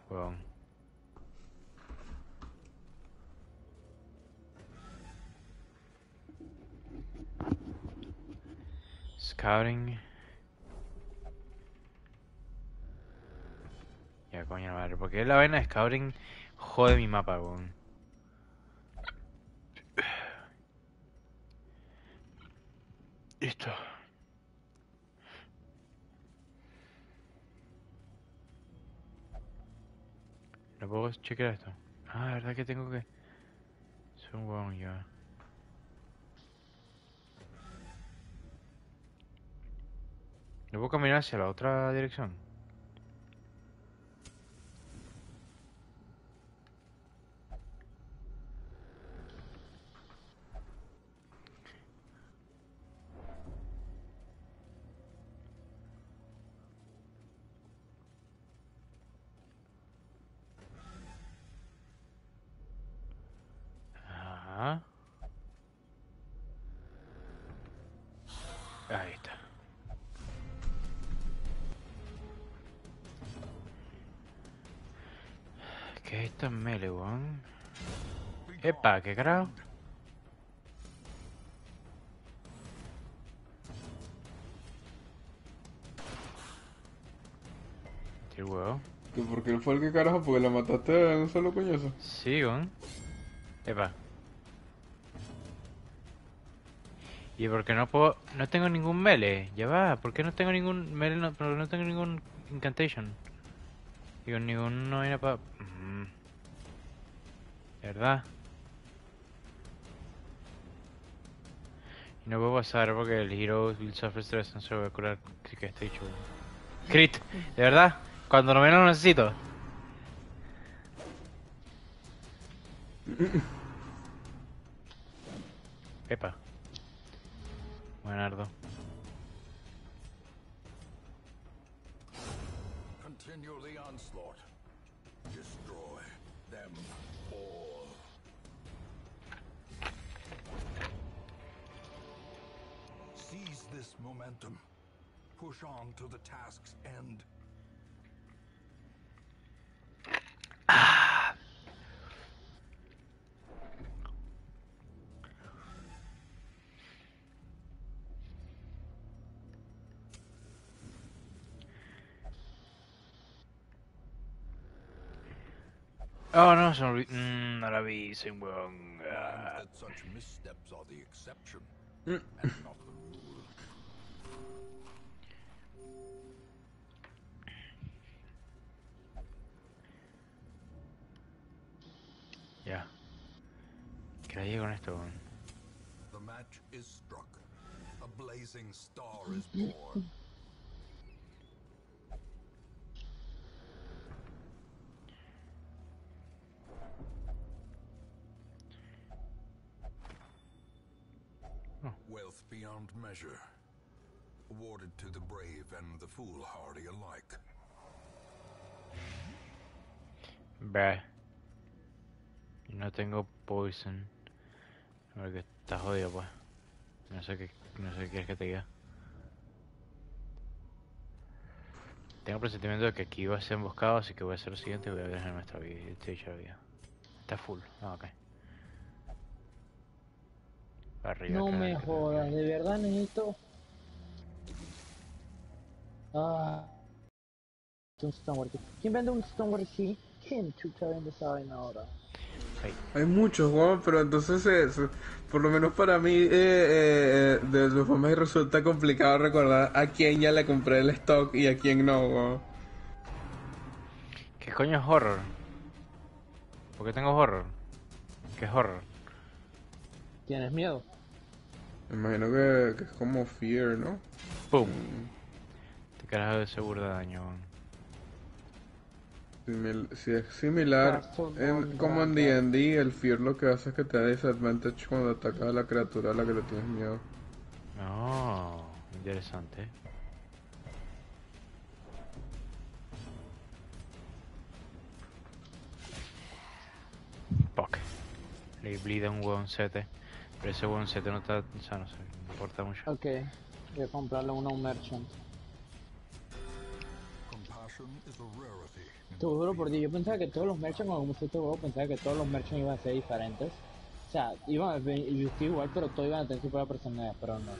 Weón. Scouting. Ya, coño madre, porque la vaina de scouting jode mi mapa, weón. Listo. ¿No puedo chequear esto? Ah, ¿verdad que tengo que...? Soy un huevón ya. ¿No puedo caminar hacia la otra dirección? Epa, ¿qué huevo. ¿Y por qué fue el que carajo? Porque la mataste de un solo coñazo. Sí, weón. Epa. ¿Y por qué no puedo...? No tengo ningún melee. Ya va, ¿por qué no tengo ningún melee? No, no tengo ningún incantation. Digo, ningún... No hay para... ¿Verdad? No puedo pasar porque el hero will suffer stress no se va a curar. Así que estoy hecho. Crit, ¿de verdad? Cuando no menos lo necesito. Epa. Buenardo. Momentum. Push on to the task's end. Oh no, olvidó. Mm, vi, soy un huevón. Ah. That such missteps are the exception and not the rule. ¿Qué la llego con esto? The match is struck. A blazing star is born. Oh. Wealth beyond measure. Awarded to the brave and the foolhardy alike. Bruh. No tengo poison. Porque está jodido, pues. No sé qué, no sé qué quieres que te diga. Tengo presentimiento de que aquí va a ser emboscado, así que voy a hacer lo siguiente y voy a dejar nuestra vida. Vida. Está full. Ah, ok. Arriba, No acá, me jodas, de verdad necesito. Ah. Un Stonewall Key. ¿Quién vende un Stonewall Key? ¿Quién chucha vende esa vaina ahora? Ahí. Hay muchos, weón, pero entonces, eh, se- por lo menos para mí, eh, eh, de todas formas resulta complicado recordar a quién ya le compré el stock y a quién no, weón. ¿Qué coño es horror? ¿Por qué tengo horror? ¿Qué es horror? ¿Tienes miedo? Me imagino que, que es como Fear, ¿no? ¡Pum! Te carajo de seguro de daño, weón. Simil- si es similar, en- como en D&D, el Fear lo que hace es que te da disadvantage cuando atacas a la criatura a la que le tienes miedo. No, interesante. Fuck. Le bleed a un huevón 7. Pero ese huevón 7 no está. O sea, no sé, no importa mucho. Ok. Voy a comprarle uno a un merchant. Compassion is a rarity. Te juro por Dios, yo pensaba que todos los merchants, cuando comencé este juego, pensaba que todos los merchants iban a ser diferentes. O sea, iban a vestir igual, pero todos iban a tener su propia personalidad, pero no.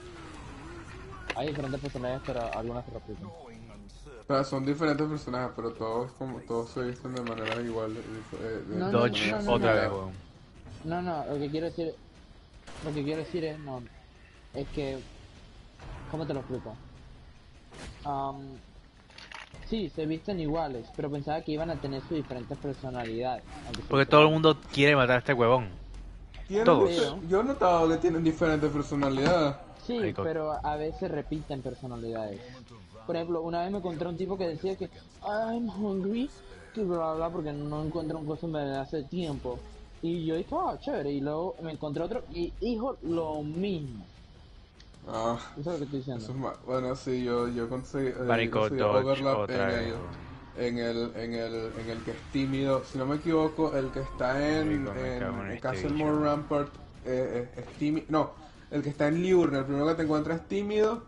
Hay diferentes personalidades, pero algunas se repiten. O sea, son diferentes personajes, pero todos como todos se visten de manera igual. de- de- No, no, Dodge no, no, otra no. vez. No, no, lo que quiero decir, lo que quiero decir es, no, es que, ¿cómo te lo explico? Am, sí, se visten iguales, pero pensaba que iban a tener sus diferentes personalidades. Porque todo el mundo quiere matar a este huevón. Todos. Yo he notado que tienen diferentes personalidades. Sí, pero a veces repiten personalidades. Por ejemplo, una vez me encontré un tipo que decía que I'm hungry, que bla bla bla, porque no encuentro un costumbre desde hace tiempo. Y yo dije, ah, chévere. Y luego me encontré otro y dijo lo mismo. Ah, Eso es lo que estoy diciendo. eso es más. Bueno, sí, yo, yo conseguí, eh, conseguí Dodge overlap en el, en el, en el, en el que es tímido. Si no me equivoco, el que está en, en en, este Castlemore. Rampart eh, es, es tímido. No, el que está en Liurne, el primero que te encuentras es tímido.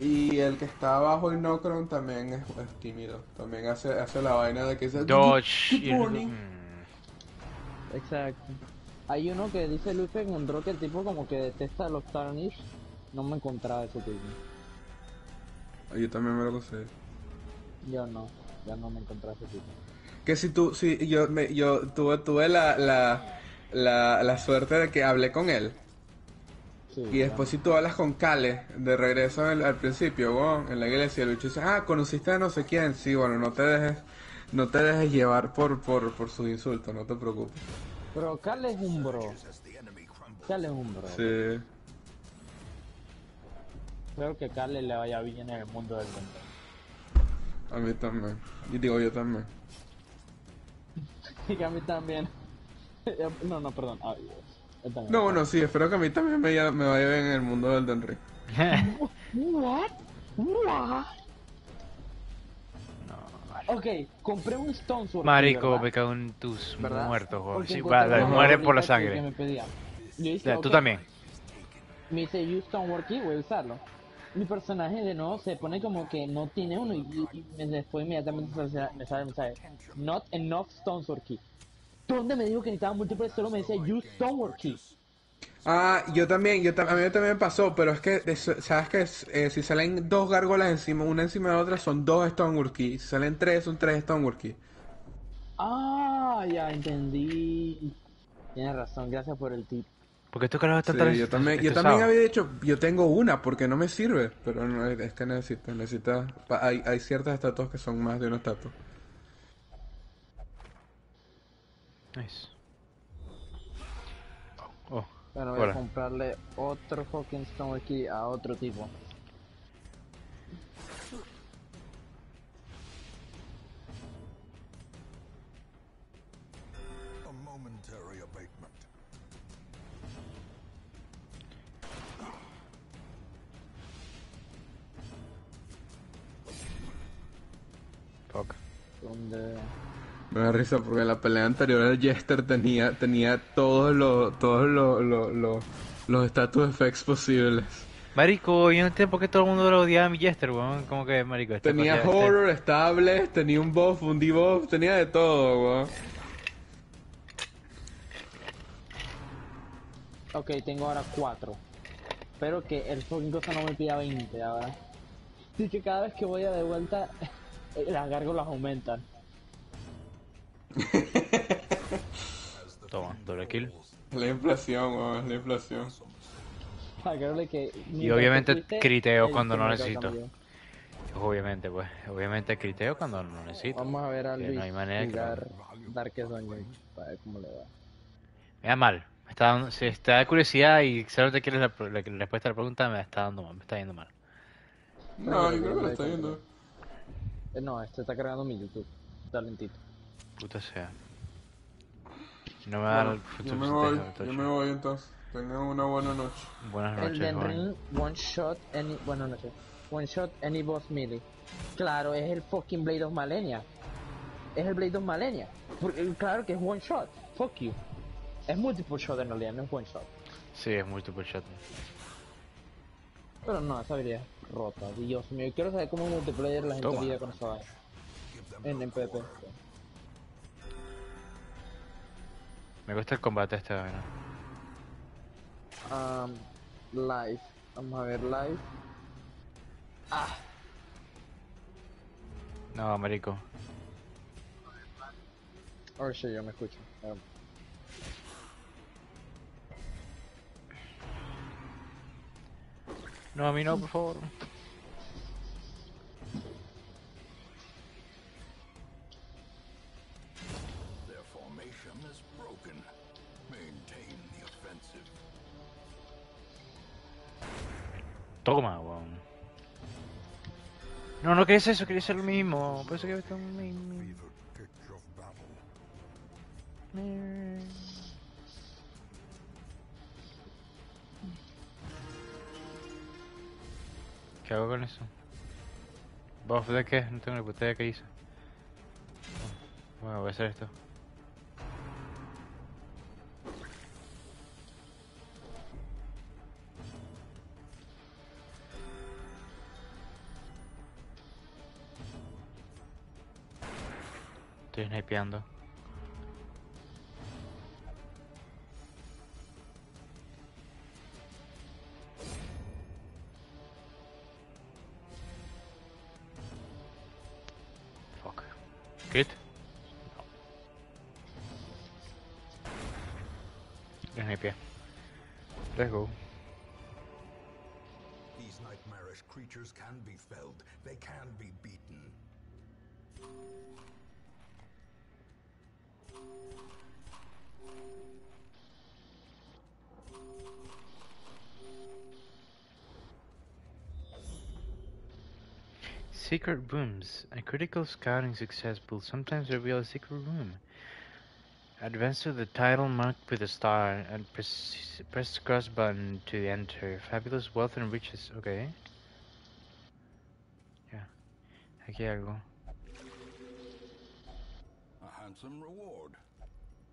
Y el que está abajo en Nocron también es, es tímido. También hace, hace la vaina de que dice Dodge. Good y- morning. Exacto. Hay uno que dice Luis que encontró que el tipo como que detesta a los Tarnish. No me encontraba ese tipo. Yo también me lo conseguí. Yo no, ya no me encontraba ese tipo. Que si tú, si yo, me, yo tuve, tuve la, la, la, la suerte de que hablé con él. Sí, Y después si tú hablas con Kale, de regreso al, al principio, weón, en la iglesia, el bicho dice, ah, conociste a no sé quién, sí, bueno, no te dejes, no te dejes llevar por, por, por sus insultos, no te preocupes. Pero Carl es un bro. Carl es un bro. Sí. Espero que Carl le vaya bien en el mundo del mundo. A mí también. Y digo yo también. Y que a mí también. no, no, perdón. Ay, Dios. Yo también. No, bueno, sí, espero que a mí también me, me vaya bien en el mundo del Den Ring. What? What? Ok, compré un Stone Sword. Marico, ¿verdad? me cago en tus ¿Verdad? muertos. Porque Sí, por la que- sangre. me pedía. Yo dije, Ya, Tú también. Me dice use Stone Key, voy a usarlo. Mi personaje de nuevo se pone como que no tiene uno y, y- y me- después inmediatamente me sale, me sale el mensaje. Not enough Stone Sword Key. ¿Dónde me dijo que necesitaba múltiples? Solo me decía use Stone Key. Ah, yo también, yo tam- a mí también me pasó, pero es que, es- sabes que es- si salen dos gárgolas encima, una encima de la otra, son dos Stonework Key. Si salen tres, son tres Stonework Key. Ah, ya entendí. Tienes razón, gracias por el tip. Porque estos carajos están Sí, tan yo también, yo también había dicho, yo tengo una porque no me sirve, pero no, es que necesita, necesita, hay, hay ciertas estatuas que son más de una estatua. Nice. Oh, Bueno, voy Hola. a comprarle otro fucking Stone Key a otro tipo. Donde... Me da risa porque en la pelea anterior el Jester tenía, tenía todos los, todos los, los, los, los status effects posibles. Marico, yo no entiendo por qué todo el mundo lo odiaba a mi Jester, weón. Como que, marico, este Tenía este- horror, estable, tenía un buff, un debuff, tenía de todo, weón. Ok, tengo ahora 4. Espero que el fucking cosa no me pida 20 ahora. Así que cada vez que voy a de vuelta, las gárgolas aumentan. Toma, doble kill. Es la inflación, weón, la inflación. Que... Y obviamente fuiste, criteo cuando no necesito. Obviamente, pues. Obviamente criteo cuando no necesito. Vamos a ver a Luis no hay manera que Dungeon para ver cómo le va. Me da mal. Me está dando, si te da curiosidad y solo te quieres la, la- la respuesta a la pregunta, me está dando mal, me está yendo mal. No, yo creo que lo está viendo. Eh, no, este está cargando mi YouTube. Está lentito. Puta sea. No me da el Yo futuro me voy, yo me voy entonces. Tengan una buena noche. Buenas noches, Juan. Ring, one shot, any... Bueno, no sé. One shot, any boss melee. Claro, es el fucking Blade of Malenia. Es el Blade of Malenia. Porque, claro que es one shot. Fuck you. Es multiple shot en realidad, no es one shot. Sí, es multiple shot. Pero no, es rota. Dios mío, quiero saber cómo en multiplayer la gente lidia con esa vaina. En, en PvP. Me gusta el combate este, ¿no? Um, live. Vamos a ver live. No, marico. Oh shit, yo me escucho. Um, No, a mí no, por favor. Their formation is broken. Maintain the offensive. Toma, weón. No, no quería eso, quería ser lo mismo. Por eso que es ¿Qué hago con eso? ¿Buff de qué? No tengo ni puta idea qué hice. Bueno, voy a hacer esto. Estoy snipeando. Let's go. These nightmarish creatures can be felled. They can be beaten. Secret rooms. A critical scouting success will sometimes reveal a secret room. Advance to the title marked with a star and press, press the cross button to enter. Fabulous wealth and riches. Okay. Ya. Aquí algo. A handsome reward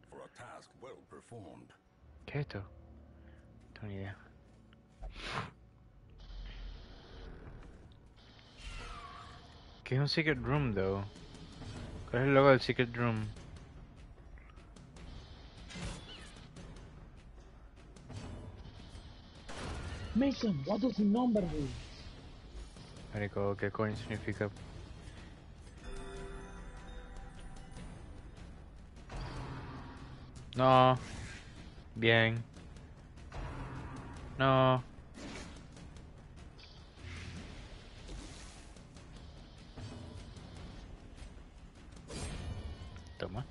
for a task well performed. ¿Qué es esto? No tengo ni idea. ¿Qué es un secret room, though? ¿Cuál es el logo del secret room? Mason, what does the number mean? Marico, ¿qué coño significa? No. Bien. No. Toma.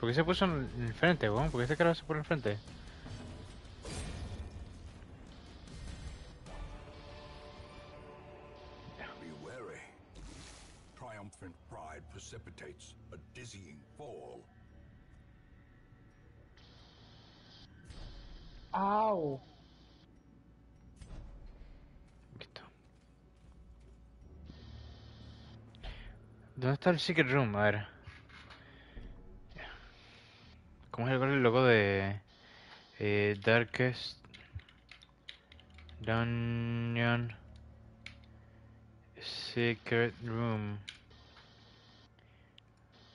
¿Por qué se puso en el frente, weón? ¿Por qué este carajo se pone en el frente? Aquí está. ¿Dónde está el Secret Room? A ver. ¿Cómo es el, logo de eh, Darkest Dungeon Secret Room?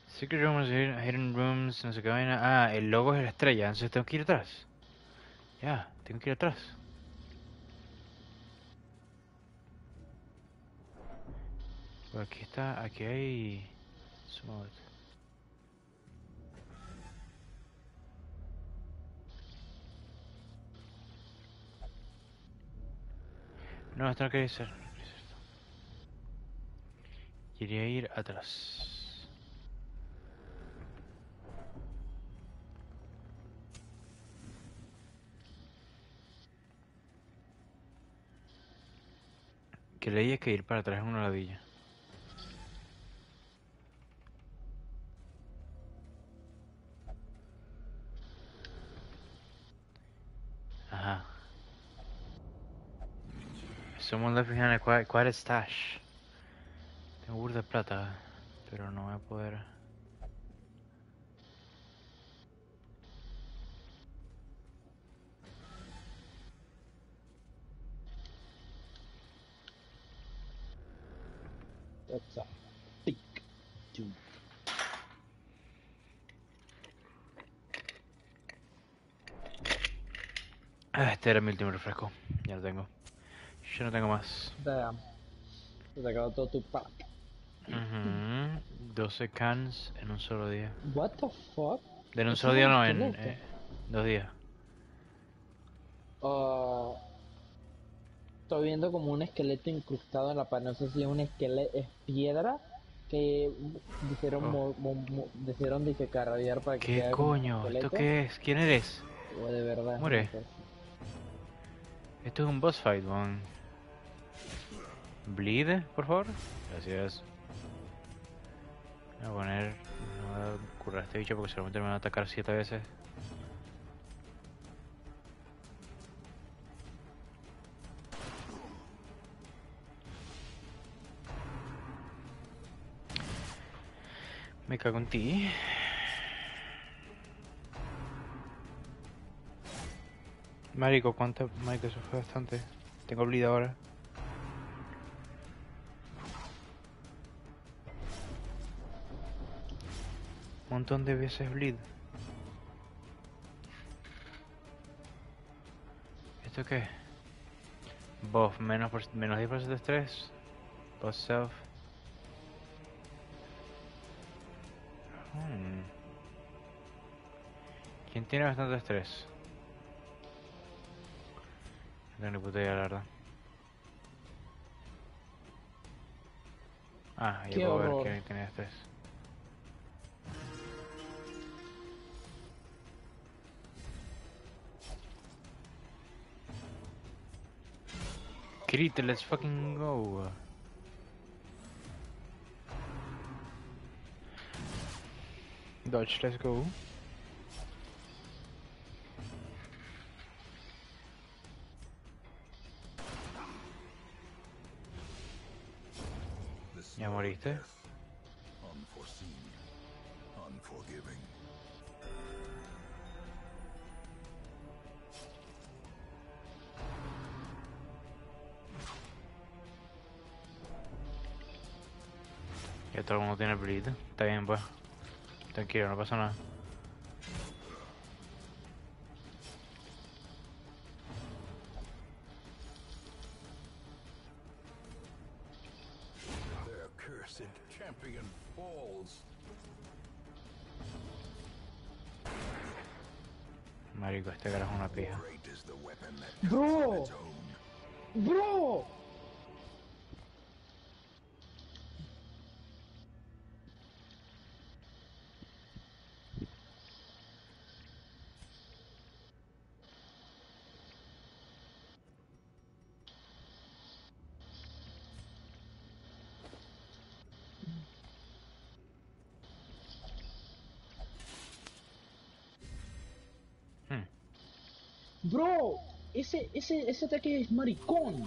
Secret Rooms, hidden rooms, no sé qué vaina. Ah, el logo es la estrella, entonces tengo que ir atrás. Ya, tengo que ir atrás. Pues aquí está, aquí hay... Smooth. No, esto no quería ser. Quería ir atrás. Es que ir para atrás es una ladilla. Ajá. Someone left behind a quiet, quiet stash. Tengo burda de plata, pero no voy a poder. That's a big dude. Ah, este era mi último refresco. Ya lo tengo. Yo no tengo más. Damn. Se te acabó todo tu pack. Ujú. 12 cans en un solo día. What the fuck? En un solo día no, en eh, dos días. Ah, estoy viendo como un esqueleto incrustado en la pared. No sé si es un esqueleto, es piedra que decidieron, Oh. mo- mo- decidieron disecar, radiar para que ¿Qué coño? ¿Esto qué es? ¿Quién eres? O de verdad. Muere. no sé. Esto es un boss fight, man. Bleed, por favor. Gracias. Voy a poner. No voy a currar a este bicho porque seguramente me va a atacar siete veces. Me cago en ti. Marico, ¿cuánto? Marico, eso fue bastante. Tengo bleed ahora. Montón de veces bleed. ¿Esto qué? Buff, menos, menos 10% de estrés. Buff self. ¿Quién tiene bastante estrés? No tengo ni puta idea, la verdad. Ah, Qué puedo horror. ver quién tiene estrés. Crit, let's fucking go. Dodge, let's go. Moriste. Ya todo el mundo tiene bleed. Está bien, pues. Tranquilo, no pasa nada. Bro, ese, ese, ese ataque es maricón.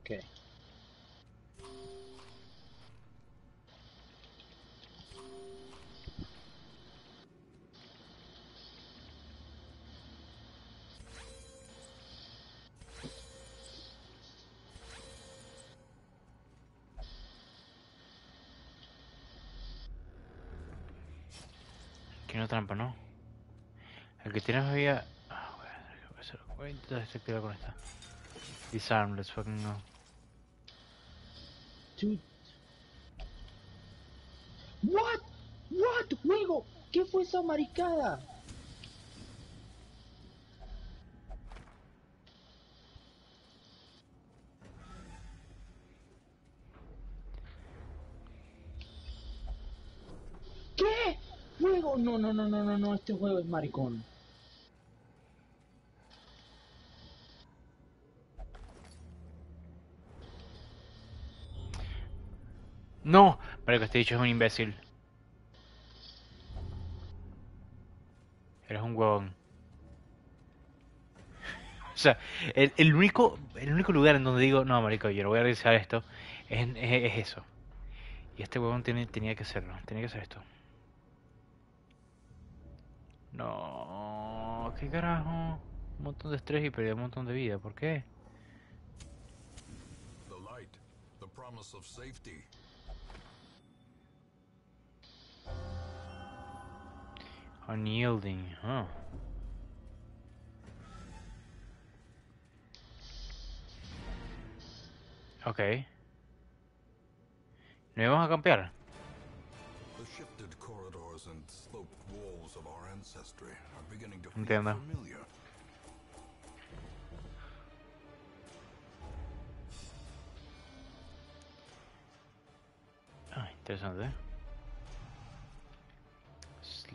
Ok. Que no trampa, ¿no? El que tiene había... Ah, a, voy a intentar desactivar con esta. Disarm, let's fucking go. What? What? Juego. ¿Qué fue esa maricada? ¿Qué? Juego. No, no, no, no, no, no. Este juego es maricón. ¡No! Pero que este dicho es un imbécil. Eres un huevón. O sea, el, único el único lugar en donde digo, no, marico, yo no voy a realizar esto, es, es, es eso. Y este huevón tiene, tenía que hacerlo, tenía que hacer esto. No, qué carajo. Un montón de estrés y perdí un montón de vida, ¿por qué? The light, the promise of safety. Unyielding, huh. Ok. ¿No íbamos a campear? The shifted corridors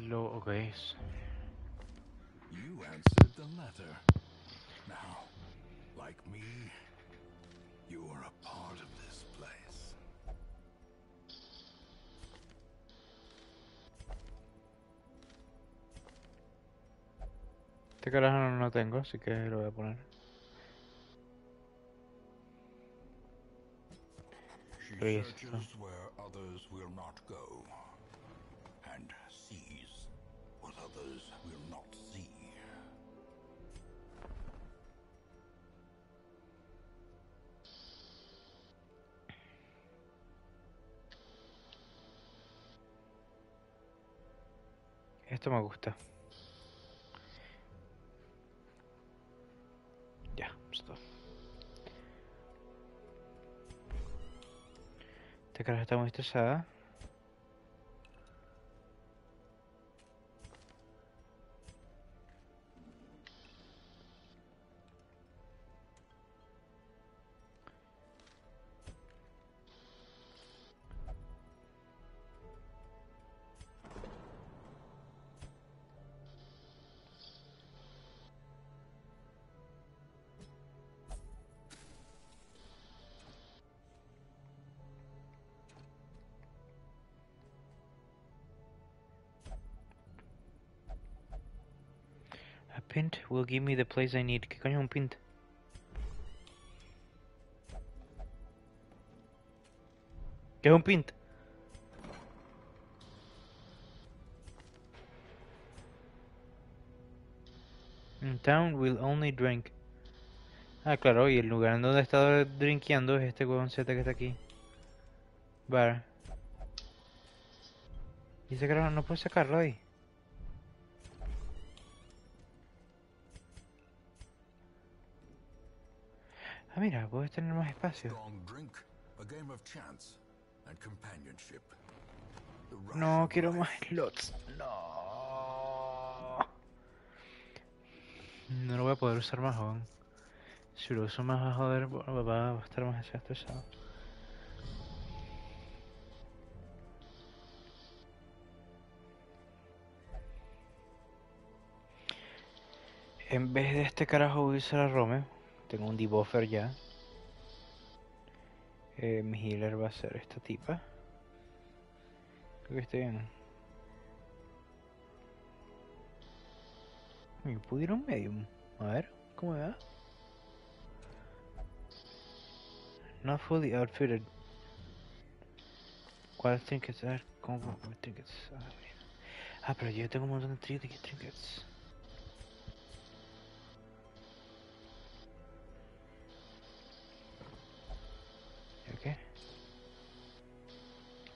Slow, ok. s- You answered the letter. Now, like me, you are a part of this place. Este carajo no lo tengo, así que lo voy a poner. She searches where others will not go, Esto me gusta. Ya, stop. Esta carajo está muy estresada. Will give me the place I need. ¿Qué coño es un pint? ¿Qué es un pint? In town will only drink. Ah, claro, y el lugar en donde estado drinkeando es este huevoncete que está aquí. Bar. Y ese carajo no puedo sacarlo ahí. Mira, puedes tener más espacio. No, quiero más slots. No. No lo voy a poder usar más, joven. Si lo uso más, va a joder, va a estar más estresado. En vez de este carajo voy a usar a Rome. Tengo un debuffer ya. Eh, mi healer va a ser esta tipa. Creo que esté bien. Me pudieron medium. A ver, ¿cómo va? Not fully outfitted. ¿Cuáles trinkets? A ver, ¿cómo trinkets? Ah, pero yo tengo un montón de tri- trinkets.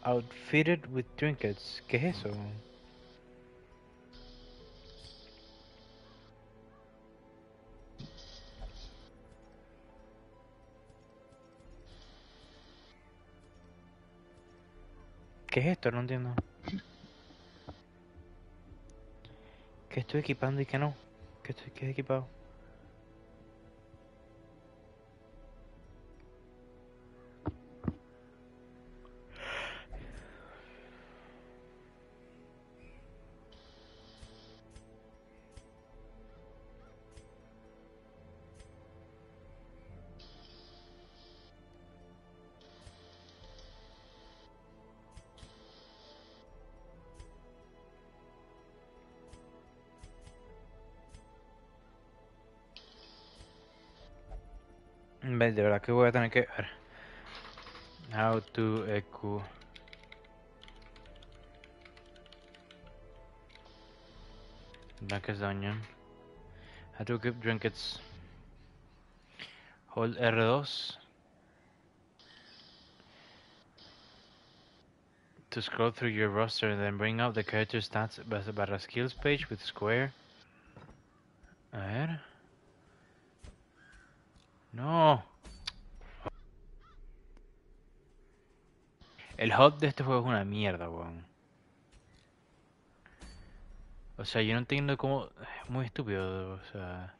outfitted with trinkets. ¿Qué es eso? ¿Qué es esto? No entiendo. ¿Qué estoy equipando y qué no? ¿Qué, estoy, qué he equipado? Verdad que voy a tener que ver. How to EQ. Blackest Onion. How to equip trinkets. Hold R2. To scroll through your roster and then bring up the character stats barra skills page with square. A ver. No. El hot de este juego es una mierda, weón. O sea, yo no entiendo cómo... Es muy estúpido, o sea...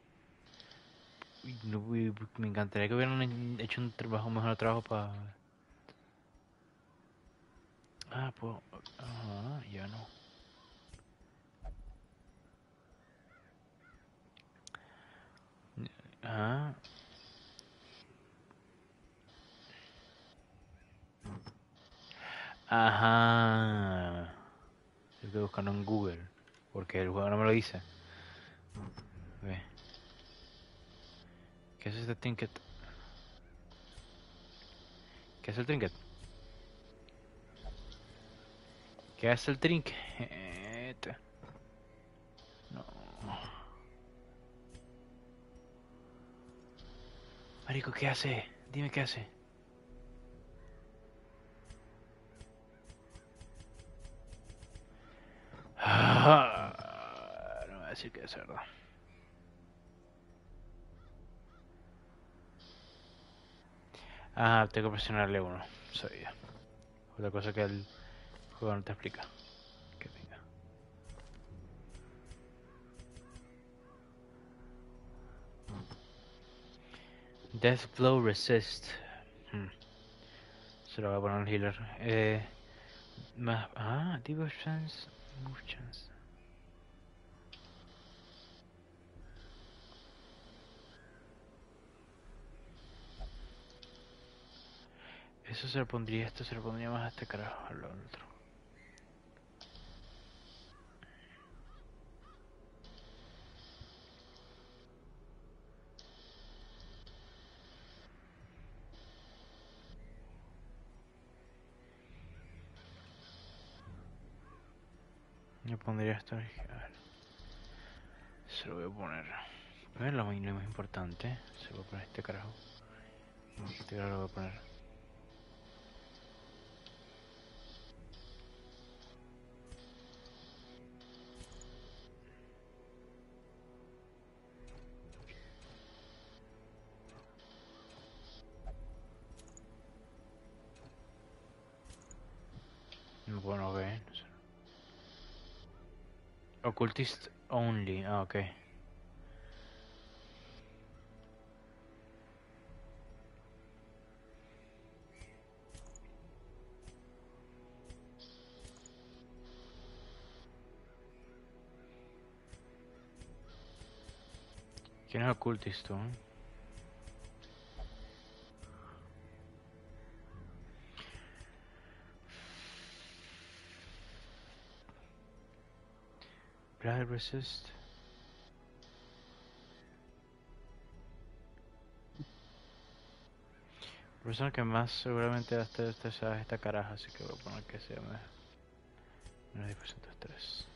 Me encantaría que hubieran he- hecho un trabajo, mejor trabajo para... Ah, pues... Ah, ya no. Ah... Ajá. Estoy buscando en Google. Porque el juego no me lo dice. Ve. ¿Qué es este trinket? ¿Qué es el trinket? ¿Qué es el trinket? No. Marico, ¿qué hace? Dime qué hace. No me voy a decir que es verdad. Ah, tengo que presionarle uno. Sabía. Otra cosa que el juego no te explica. Que venga. Death Blow Resist. Hmm. Se lo voy a poner al healer. Eh, más, ah, Divo Chance. Chance. Eso se lo pondría, esto se lo pondría más a este carajo, al otro. Pondría esto. Se lo voy a poner. Ver, lo lo más importante. Se lo voy a poner este carajo. Este lo voy a poner. Occultist only. Ah, ok. ¿Quién es Occultist, tú? Blood resist. La persona que más seguramente hasta esta sea esta caraja, así que voy a poner que sea menos menos 10% de estrés.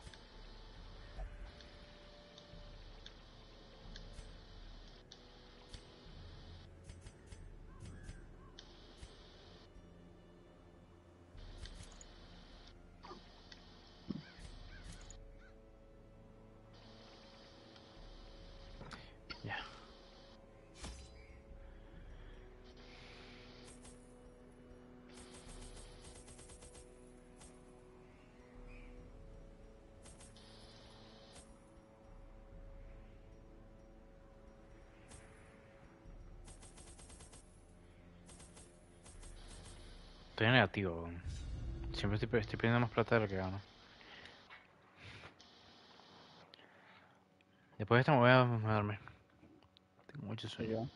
Estoy en negativo. Siempre estoy, estoy pidiendo más plata de lo que gano. Después de esto me voy a, me voy a dormir. Tengo mucho sueño.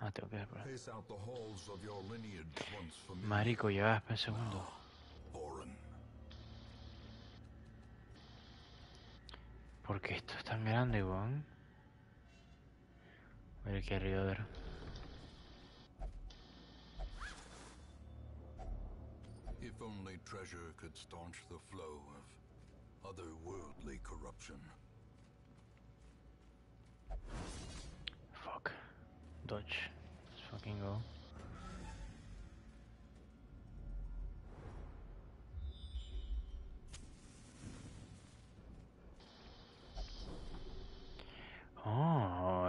Ah, tengo que esperar. Marico, ya espera un segundo. ¿Por qué esto es tan grande, weón? Mira aquí arriba, a ver. If only treasure could staunch the flow of otherworldly corruption. Fuck. Dodge. Let's fucking go.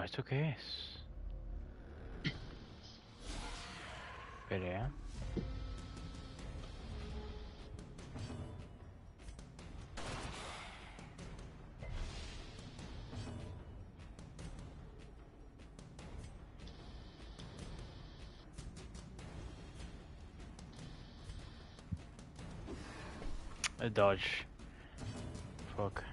Oh, ¿esto qué es? Pelea. A dodge. Fuck.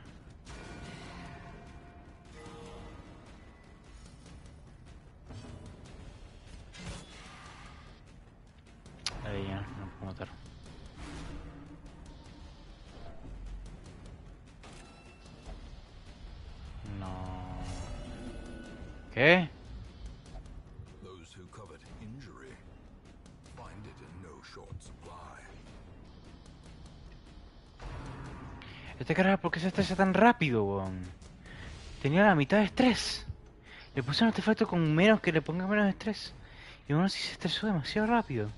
Este carajo, ¿por qué se estresa tan rápido, weón? Tenía la mitad de estrés. Le puse un artefacto con menos que le ponga menos estrés. Y aún así se estresó demasiado rápido.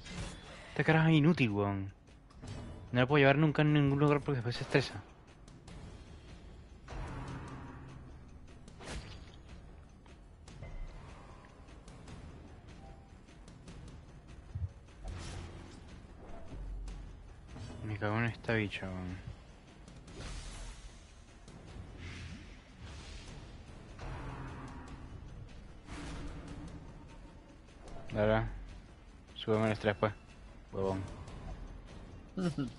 Este carajo es inútil, weón. No lo puedo llevar nunca en ningún lugar porque después se estresa. Me cago en esta bicha, weón. Súbeme el estrés, pues. Huevón.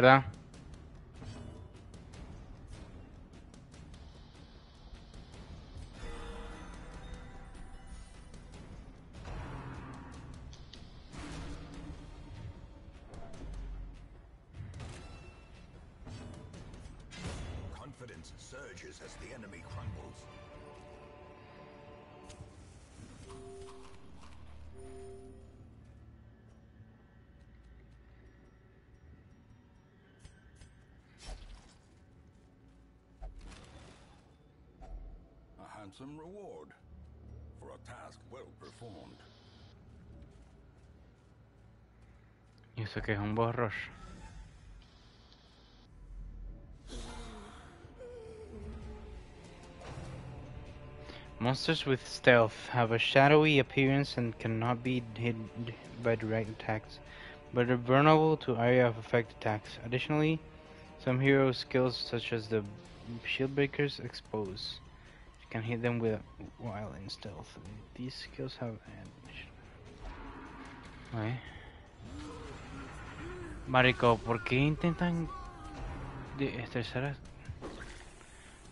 verdad? Handsome reward for a task well performed. ¿Y eso qué es un boss rush? Monsters with stealth have a shadowy appearance and cannot be hit by direct attacks, but are vulnerable to area of effect attacks. Additionally, some hero skills such as the shield breakers expose. Can hit them with while in stealth. These skills have animation. Okay. Marico, ¿por qué intentan estresar a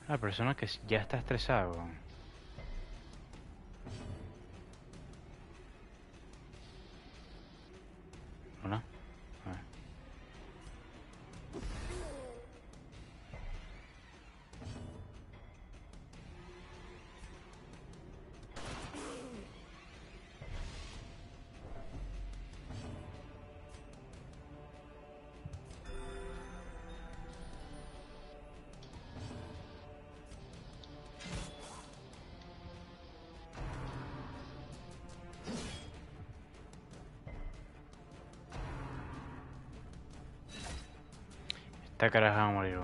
la persona que ya está estresada? Va a morir.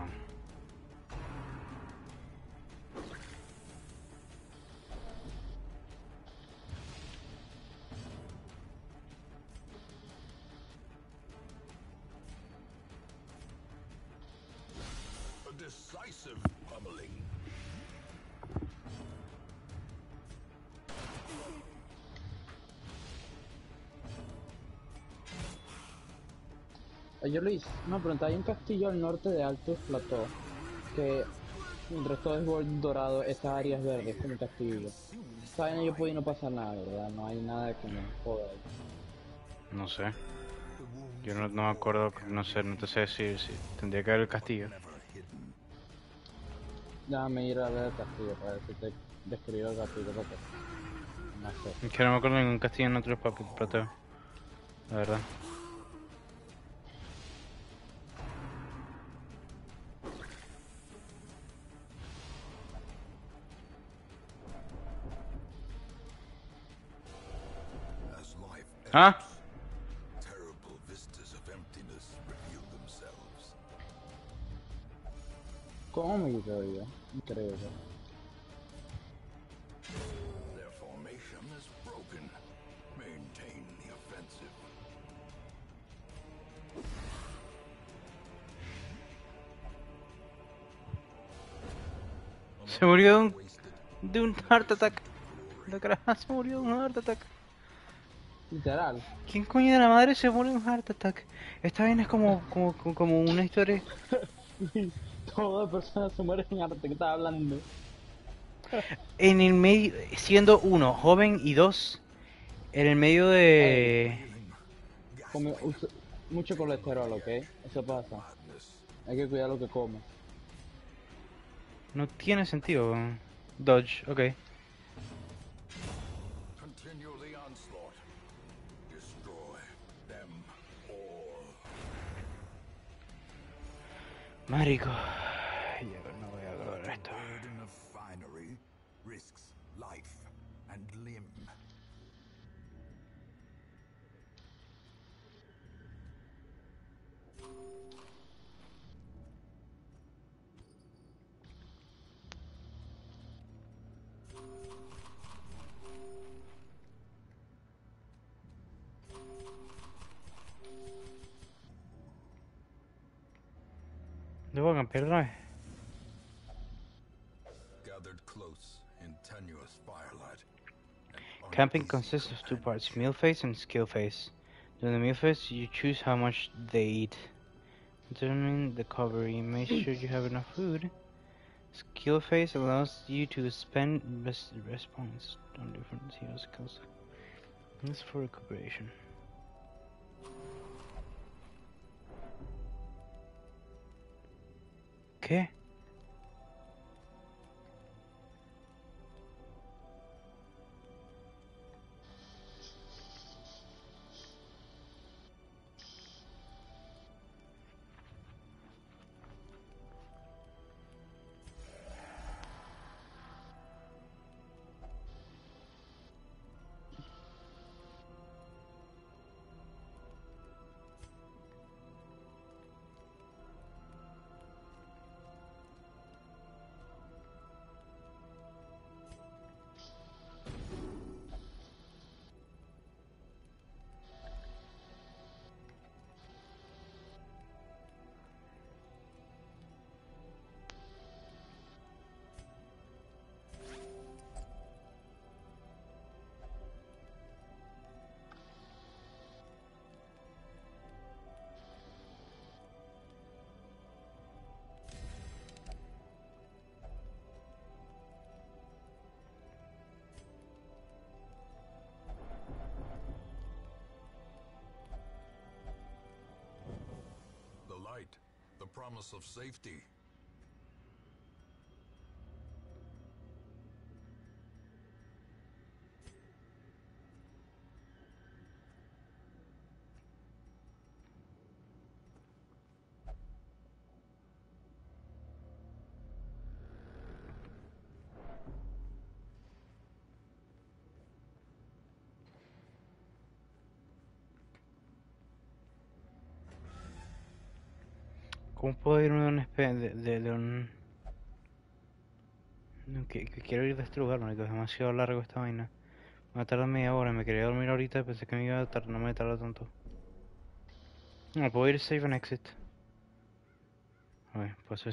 A decisive pummeling. Una pregunta, hay un castillo al norte de Altus Plateau que mientras todo es dorado, esa área es verde, es como un castillo. Saben, yo puedo y no pasa nada, ¿verdad? No hay nada que me joda ahí. No sé. Yo no, no me acuerdo, no sé, no te sé decir si tendría que ver el castillo. Déjame ir a ver el castillo para ver si te describo el castillo no sé. Es que no me acuerdo de ningún castillo en otros plateos. La verdad. Life Ah, terrible vistas of emptiness reveal themselves. ¿Cómo me quito yo? Increíble. Their formation is broken. Maintain the offensive. se murió de un, Wasted. de un heart attack. La caraja se murió de un heart attack. Literal. ¿Quién coño de la madre se de un heart attack? Esta vaina es como, como, como, una historia. Todas las personas se mueren en arte que estaba hablando. En el medio, siendo uno, joven y dos, en el medio de... Come mucho colesterol, ¿ok? Eso pasa. Hay que cuidar lo que come. No tiene sentido. Dodge, ok. Marico. Yo no voy a lograr esto. Burden of finery risks life and limb. ¿Debo campear otra vez? Gathered close in tenuous firelight. Camping consists of two parts, meal phase and skill phase. During the meal phase, you choose how much they eat. Determine the cover, make sure you have enough food. Skill phase allows you to spend rest, rest points on different hero skills. This for recuperation. ¿Qué? Promise of safety. ¿Cómo puedo irme de un de, de, de un... Que, quiero ir de este lugar, es demasiado largo esta vaina. Me va a tardar media hora, me quería dormir ahorita, pensé que me iba a tardar, no me tarda tanto. No, puedo ir save and exit. A ver, pues